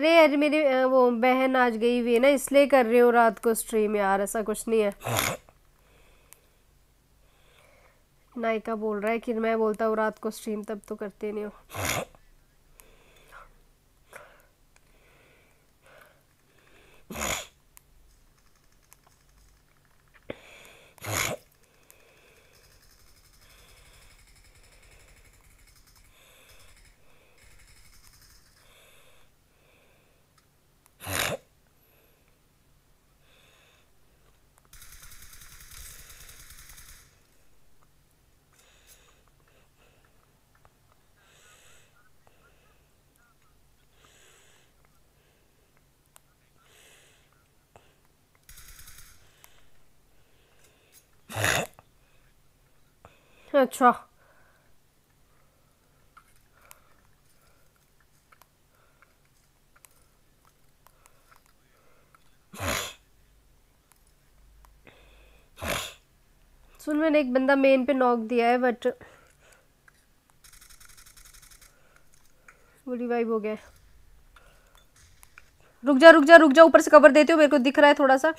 अरे अरे मेरी वो बहन आज गई हुई है ना, इसलिए कर रही हो रात को स्ट्रीम यार, ऐसा कुछ नहीं है। नायिका बोल रहा है कि मैं बोलता हूँ रात को स्ट्रीम तब तो करते नहीं हो। अच्छा सुन, मैंने एक बंदा मेन पे नॉक दिया है बट वो रिवाइव हो गया रुक जा रुक जा रुक जा, ऊपर से कवर देते हो, मेरे को दिख रहा है थोड़ा सा।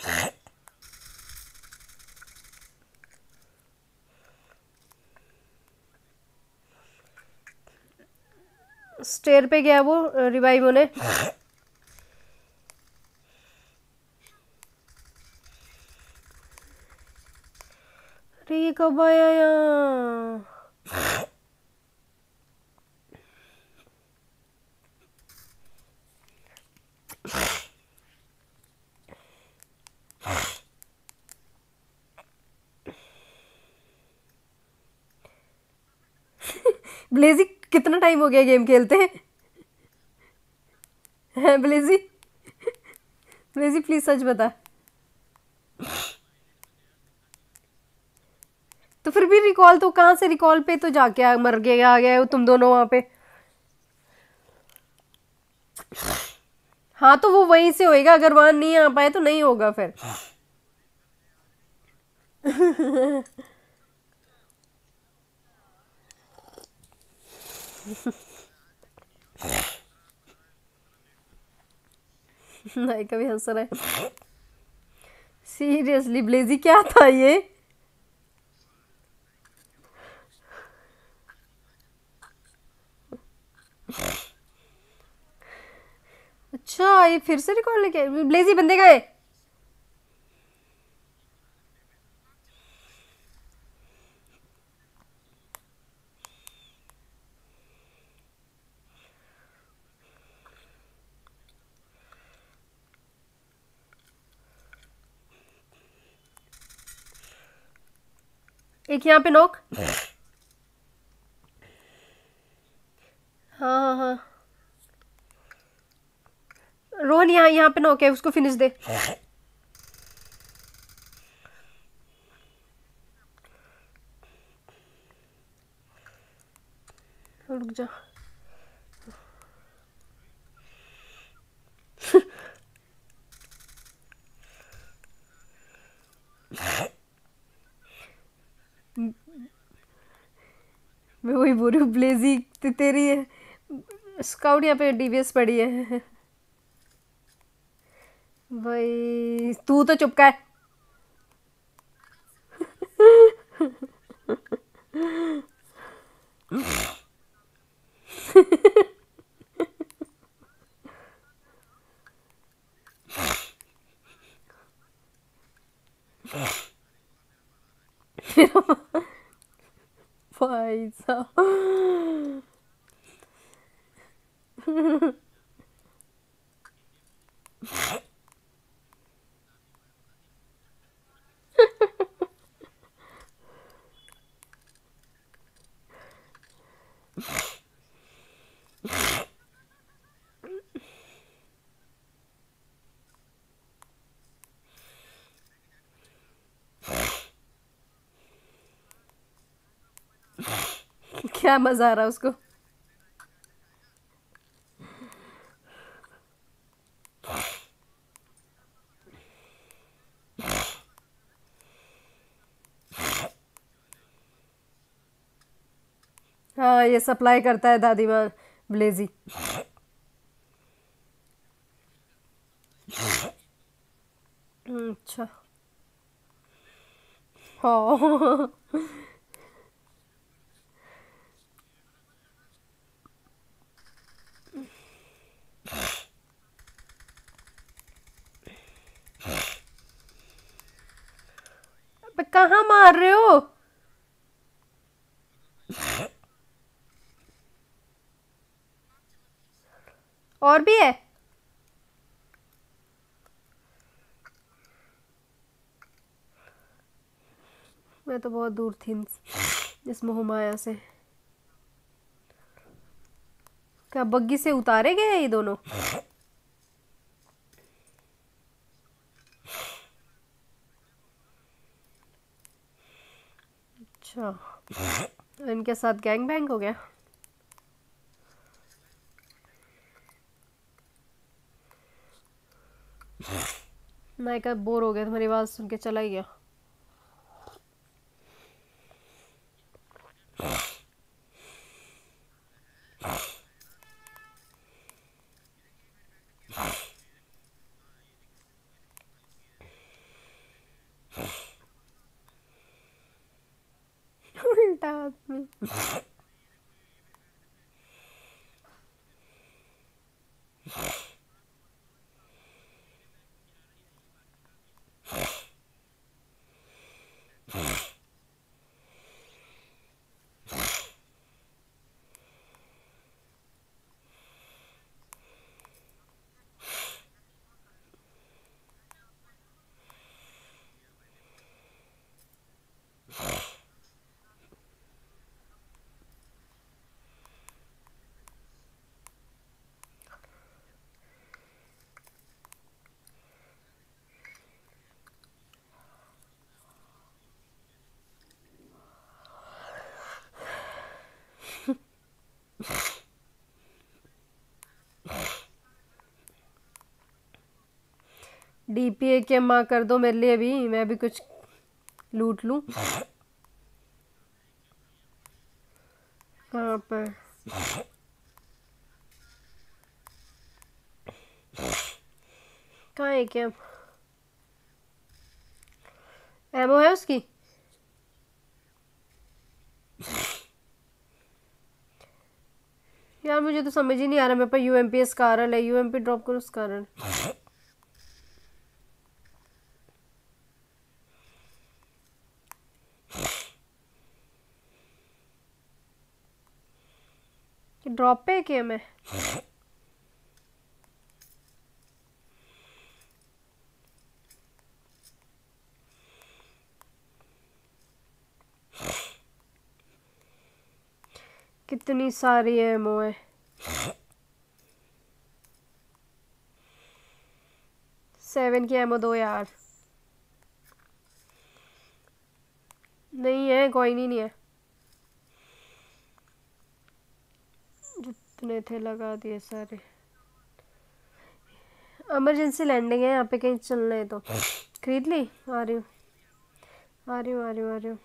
स्टेयर पे गया वो रिवाइव होने। अरे ये कब आया यहाँ? ब्लेजी कितना टाइम हो गया गेम खेलते हैं? ब्लेजी ब्लेजी प्लीज़ सच बता। तो फिर भी रिकॉल तो कहाँ से रिकॉल पे? तो जाके आ, मर गया आ हो तुम दोनों वहाँ पे। हाँ तो वो वहीं से होएगा अगर वहाँ नहीं आ पाए तो नहीं होगा फिर। नहीं, कभी हंस रहा। है सीरियसली ब्लेजी क्या था ये? अच्छा ये फिर से रिकॉर्ड लेके ब्लेजी बंदे गए? एक यहाँ पे नोक। हाँ हाँ हाँ। रोहन, यहाँ यहाँ पे नोक है, उसको फिनिश दे। रुक जा। मैं वही बोल रही हूँ ब्लेजी ते- तेरी स्काउट यहाँ पे डीवीएस पड़ी है। भाई तू तो चुप का है भाई साहब क्या मज़ा आ रहा उसको? हाँ ये सप्लाई करता है दादी माँ ब्लेजी। अच्छा। हाँ। कहाँ मार रहे हो? और भी है? मैं तो बहुत दूर थी इस मोहमाया से। क्या बग्गी से उतारे गए ये दोनों? अच्छा। इनके साथ गैंग बैंग हो गया? मैं क्या बोर हो गया, तुम्हारी आवाज़ सुन के चला ही गया उल्टा आदमी डीपीए के माँ कर दो मेरे लिए भी मैं भी कुछ लूट लूँ। कहाँ पर? कहाँ है क्या? एमओ है उसकी? यार मुझे तो समझ ही नहीं आ रहा, मेरे पास यूएमपी स्कारल है यूएमपी ड्रॉप करो स्कारल ड्रॉप पे है क्या मैं? कितनी सारी एमओ है? सेवन की एमओ दो यार। नहीं है, कोई नहीं नहीं है। जितने थे? लगा दिए सारे। एमरजेंसी लैंडिंग है यहाँ पे कहीं चलना है तो। खरीद ली? आ रही हूँ। आ रही हूँ आ रही हूँ आ रही हूँ।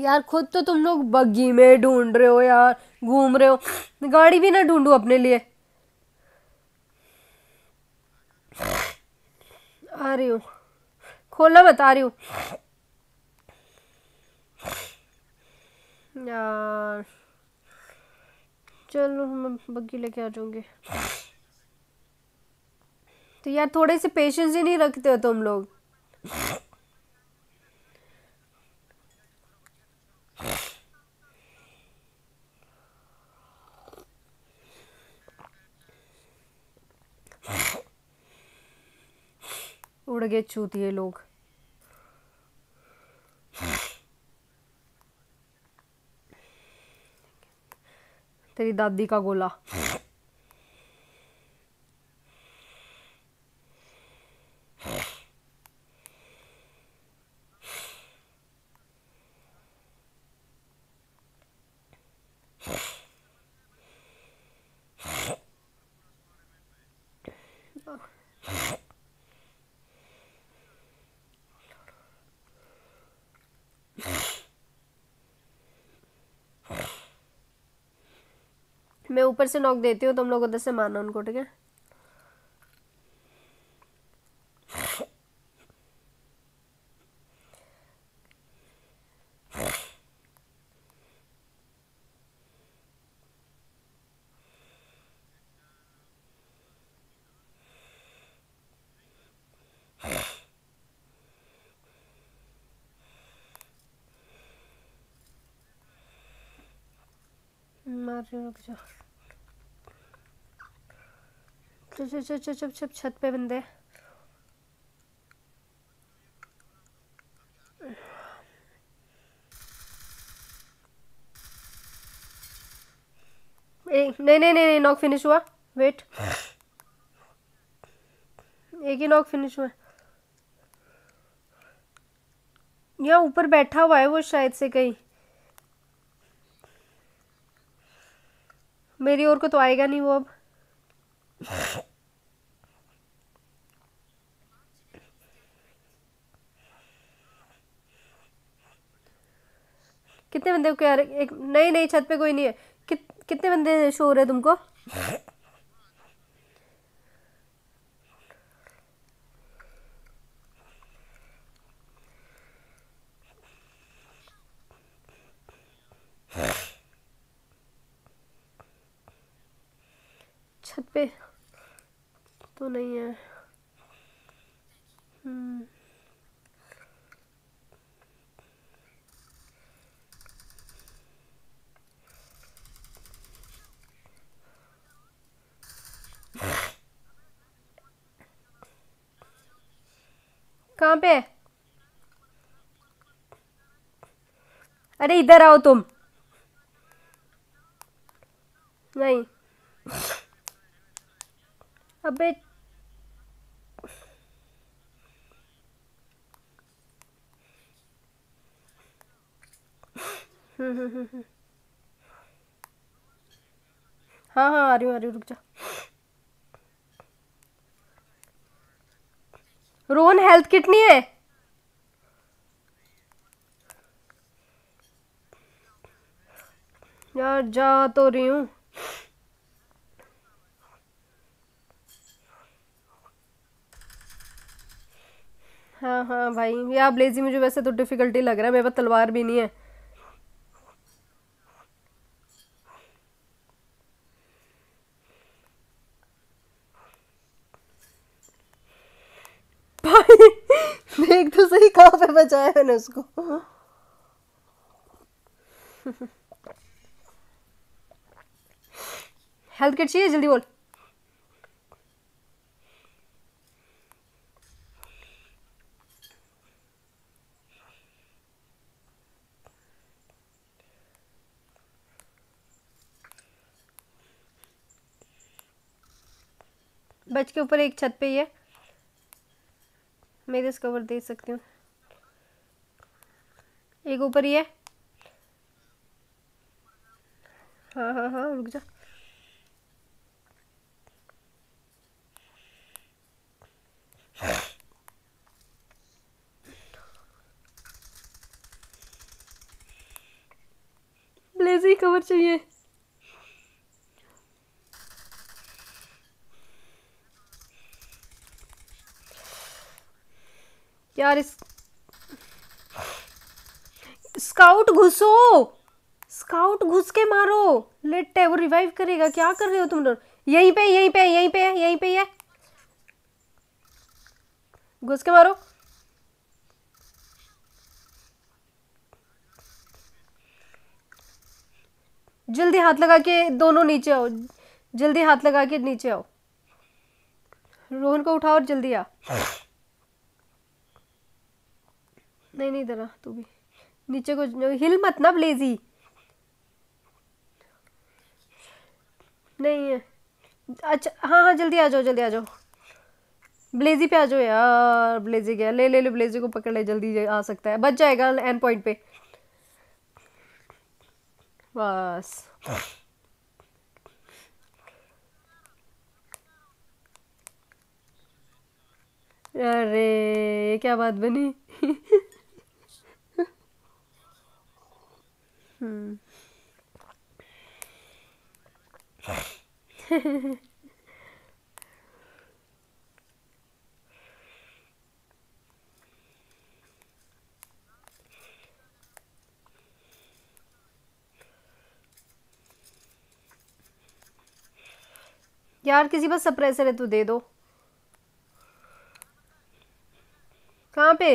यार, खुद तो तुम लोग बग्गी में ढूंढ रहे हो यार, घूम रहे हो। गाड़ी भी ना ढूंढूं अपने लिए। आ रही हूँ। खोलना मत, आ रही हूँ। यार, चलो, मैं बग्गी लेके आ जाऊँगी। तो यार, थोड़े से पेशेंस ही नहीं रखते हो तुम लोग? उड़ गए चूतिए लोग। तेरी दादी का गोला। मैं ऊपर से नॉक देती हूँ तुम लोग उधर से मारना उनको ठीक है? मार रही हूँ, जाओ। चुप चुप चुप चुप चुप चुप छत पे बंदे। नहीं नहीं नहीं नहीं नॉक फिनिश हुआ। वेट एक ही नॉक फिनिश हुआ। यहाँ ऊपर बैठा हुआ है वो शायद से कहीं। मेरी ओर को तो आएगा नहीं वो अब। कितने बंदे को यार एक नहीं नहीं छत पे कोई नहीं है। कित, कितने बंदे शो हो रहे तुमको? छत पे तो नहीं है। हम्म। कहाँ पे है? अरे इधर आओ तुम। नहीं। अबे। हम्म, हम्म, हम्म। हाँ हाँ आ रही हूँ आ रही हूँ रुक जा। रोहन हेल्थ कितनी है? यार जा तो रही हूँ। हाँ हाँ भाई यार ब्लेजी मुझे वैसे तो डिफिकल्टी लग रहा है, मेरे पास तलवार भी नहीं है भाई देख तो सही कहाँ पे बचाया मैंने उसको। हेल्थ किट चाहिए? जल्दी बोल। बच के ऊपर एक छत पे ही है। मैं इस कवर दे सकती हूँ। एक ऊपर ही है। हाँ हाँ हाँ रुक जा। ब्लेजी कवर चाहिए। यार इस स्काउट घुसो। स्काउट घुस के मारो। लेट है, वो रिवाइव करेगा। क्या कर रहे हो तुम लोग? यहीं पे यहीं पे यहीं पे यहीं पे है घुस के मारो। जल्दी हाथ लगा के दोनों नीचे आओ। जल्दी हाथ लगा के नीचे आओ। रोहन को उठाओ और जल्दी आ। नहीं नहीं आ, तू भी। नीचे को हिल मत ना, ब्लेजी। नहीं है। अच्छा हाँ हाँ जल्दी आ जाओ, जल्दी आ जाओ। ब्लेजी पे आ जाओ यार, ब्लेजी गया। ले ले ले, ब्लेजी को पकड़ ले, जल्दी आ सकता है। बच जाएगा एंड पॉइंट पे। बस। अरे, क्या बात बनी? यार किसी पास सप्रेसर है तो दे दो। कहाँ पे?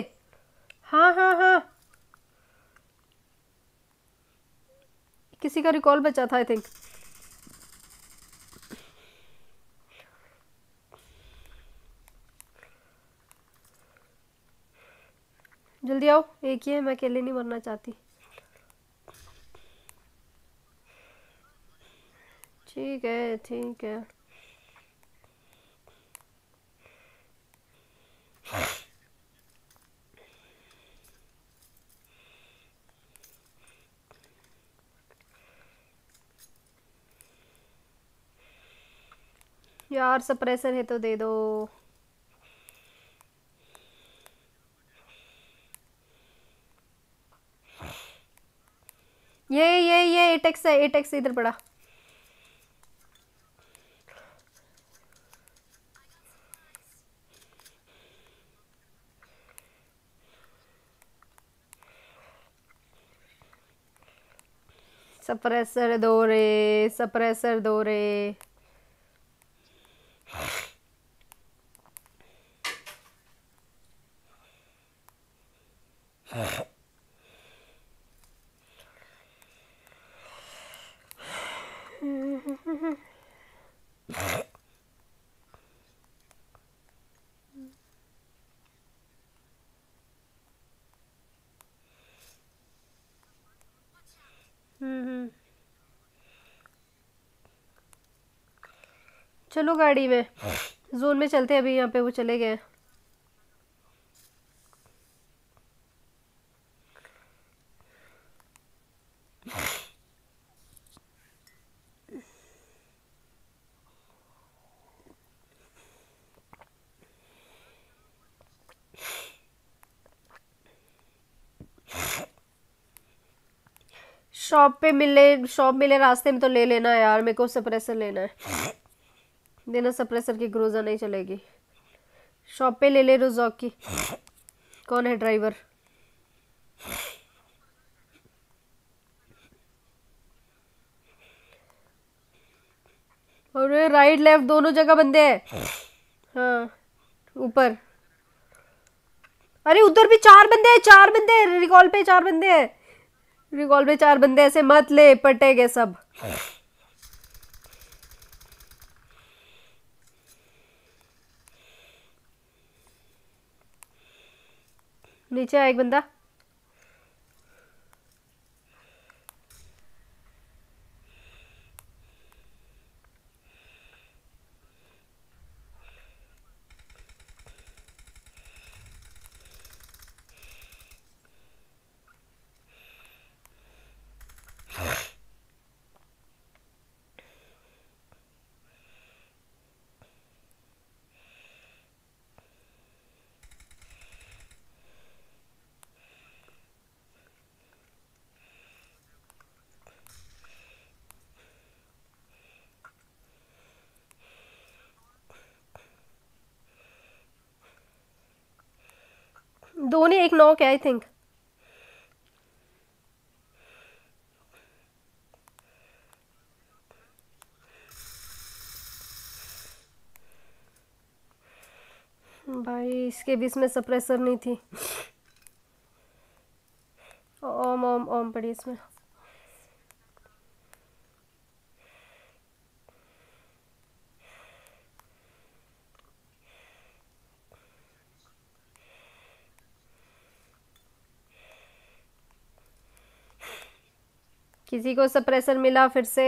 हाँ हाँ हाँ। किसी का रिकॉल बचा था आई थिंक जल्दी आओ, एक ही है, मैं अकेले नहीं मरना चाहती। ठीक है ठीक है। यार सप्रेसर है तो दे दो। ये ये ये एटेक्स है एटेक्स इधर पड़ा। सप्रेसर दो रे सप्रेसर दो रे। हम्म चलो गाड़ी में। जोन में चलते हैं अभी, यहाँ पे वो चले गए। शॉप पे मिले शॉप मिले रास्ते में तो ले लेना यार, मेरे को सप्रेसर लेना है। देना सप्रेसर की ग्रोजा नहीं चलेगी। शॉप पे ले ले रोजॉक की कौन है ड्राइवर और राइट लेफ़्ट दोनों जगह बंदे हैं। हाँ ऊपर। अरे, उधर भी चार बंदे हैं, चार बंदे हैं। रिकॉल पे चार बंदे हैं। रिकॉल पे चार बंदे ऐसे मत ले, पटेगे सब। नीचे आया एक बंदा। नहीं एक नॉक है आई थिंक भाई, इसके बीच में सप्रेसर नहीं थी। ओम ओम ओम पड़ी इसमें। किसी को सप्रेसर मिला फिर से।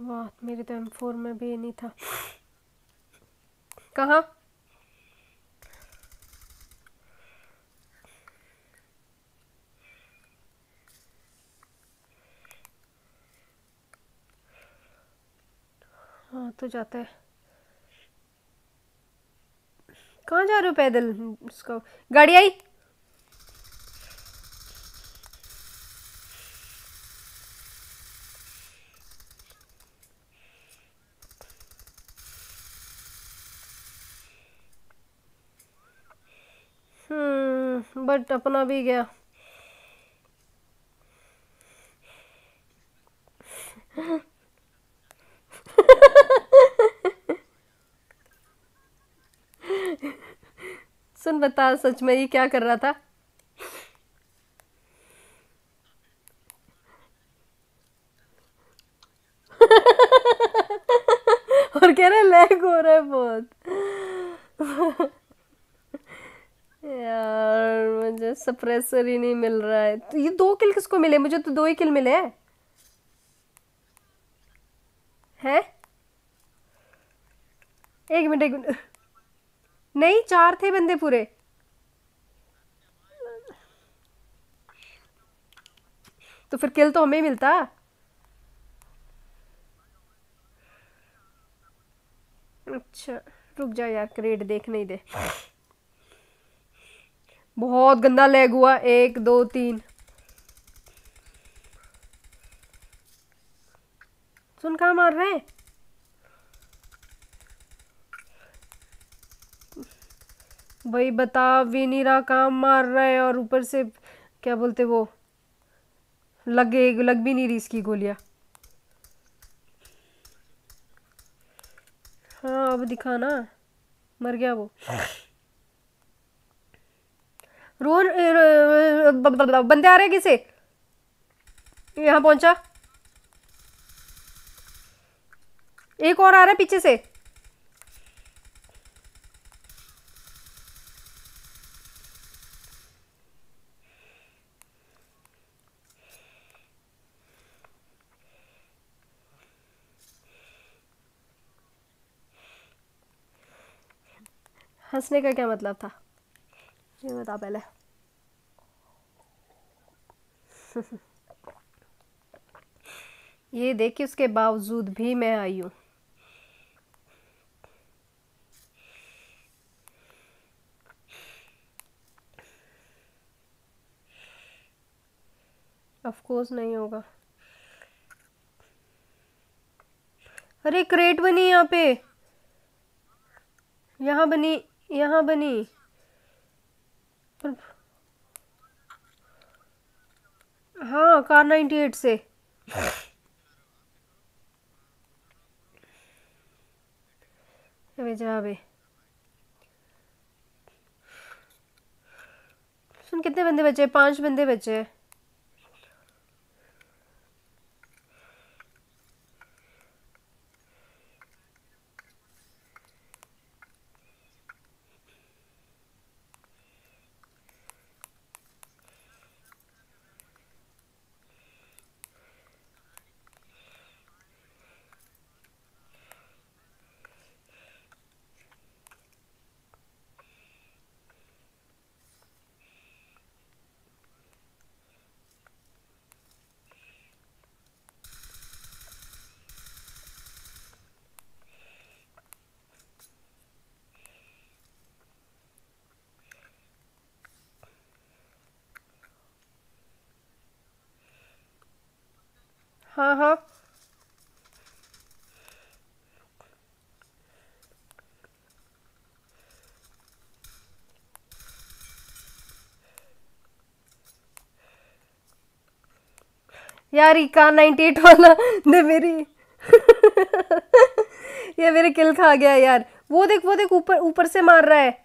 वाह, मेरे तो एम फोर में भी नहीं था। कहाँ हाँ तो जाता है। कहाँ जा रहे हो पैदल? उसका। गाड़ी आई? हम्म बट अपना भी गया। सुन बता, सच में ये क्या कर रहा था? और कह रहे लैग हो रहा है बहुत. यार, मुझे सप्रेसर ही नहीं मिल रहा है। तो ये दो किल किसको मिले? मुझे तो दो ही किल मिले हैं। हैं? एक मिनट एक मिनट। नहीं, चार थे बंदे पूरे। तो फिर किल तो हमें मिलता। अच्छा रुक जा यार क्रेड देख नहीं दे। बहुत गंदा लैग हुआ, एक, दो, तीन। सुन, कहाँ मार रहे हैं? भाई बता रहा काम मार रहा है और ऊपर से क्या बोलते वो लगे लग भी नहीं रही इसकी गोलियाँ। हाँ अब दिखाना मर गया वो। रोहन ए, रो- ब- ब- ब- बंदे आ रहे हैं किसे? यहाँ पहुँचा। एक और आ रहा है पीछे से। हंसने का क्या मतलब था? ये बता पहले। ये देख कि उसके बावजूद भी मैं आई हूँ। ऑफ़ कोर्स नहीं होगा। अरे क्रेट बनी यहाँ पे। यहाँ बनी यहाँ बनी। हाँ कार 98 से। अबे जा बे सुन, कितने बंदे बचे? पाँच बंदे बचे। हैं। हाँ हाँ यार, इका कार 98 वाला, ने मेरी, ये मेरे किल खा गया यार। वो देख वो देख, ऊपर ऊपर से मार रहा है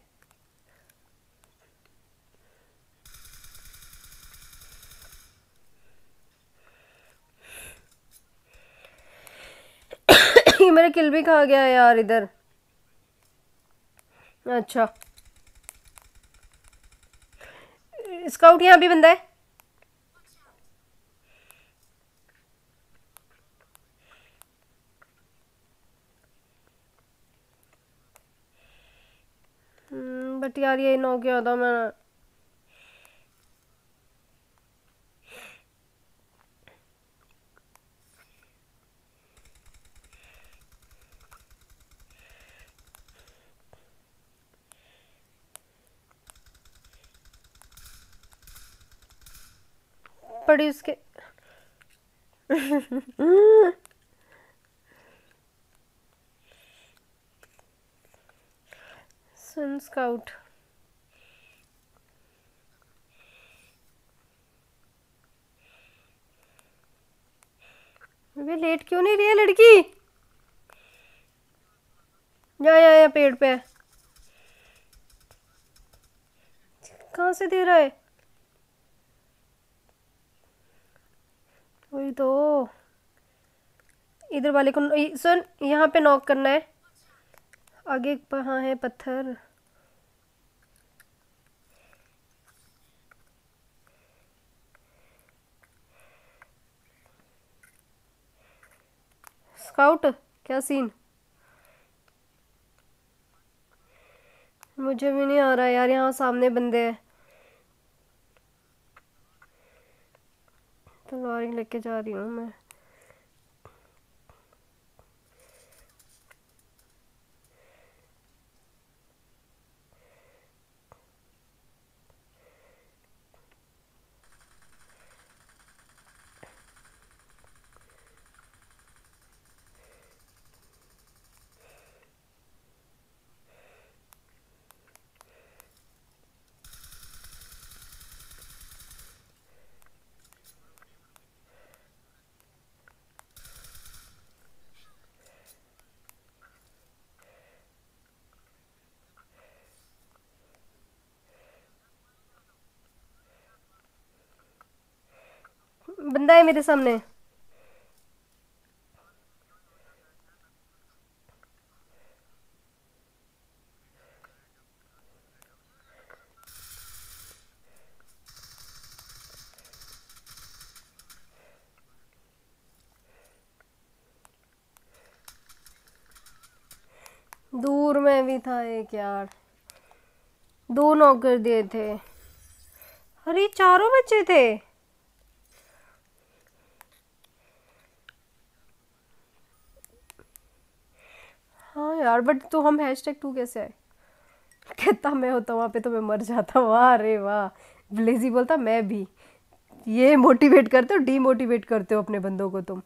मेरा किल भी खा गया यार इधर। अच्छा। स्काउट यहाँ भी बंदा है? बट यार ये नो क्या था मैं पड़ी उसके। सन स्काउट। वे लेट क्यों नहीं रही है लड़की? या या या, पेड़ पे। कहाँ से दे रहा है? वही तो। इधर वाले को सुन, यहाँ पे नॉक करना है। आगे कहाँ है पत्थर। स्काउट क्या सीन मुझे भी नहीं आ रहा यार, यहाँ सामने बंदे हैं। तलवार लॉरी लेके जा रही हूँ मैं बंदा है मेरे सामने। दूर में भी था एक यार। दो नौकर दिए थे। अरे चारों बच्चे थे हाँ यार बट तो हम हैश टैग टू कैसे आए? कहता मैं होता वहाँ पे तो मैं मर जाता वाह अरे वाह। ब्लेजी बोलता मैं भी। ये मोटिवेट करते हो डीमोटिवेट करते हो अपने बंदों को तुम।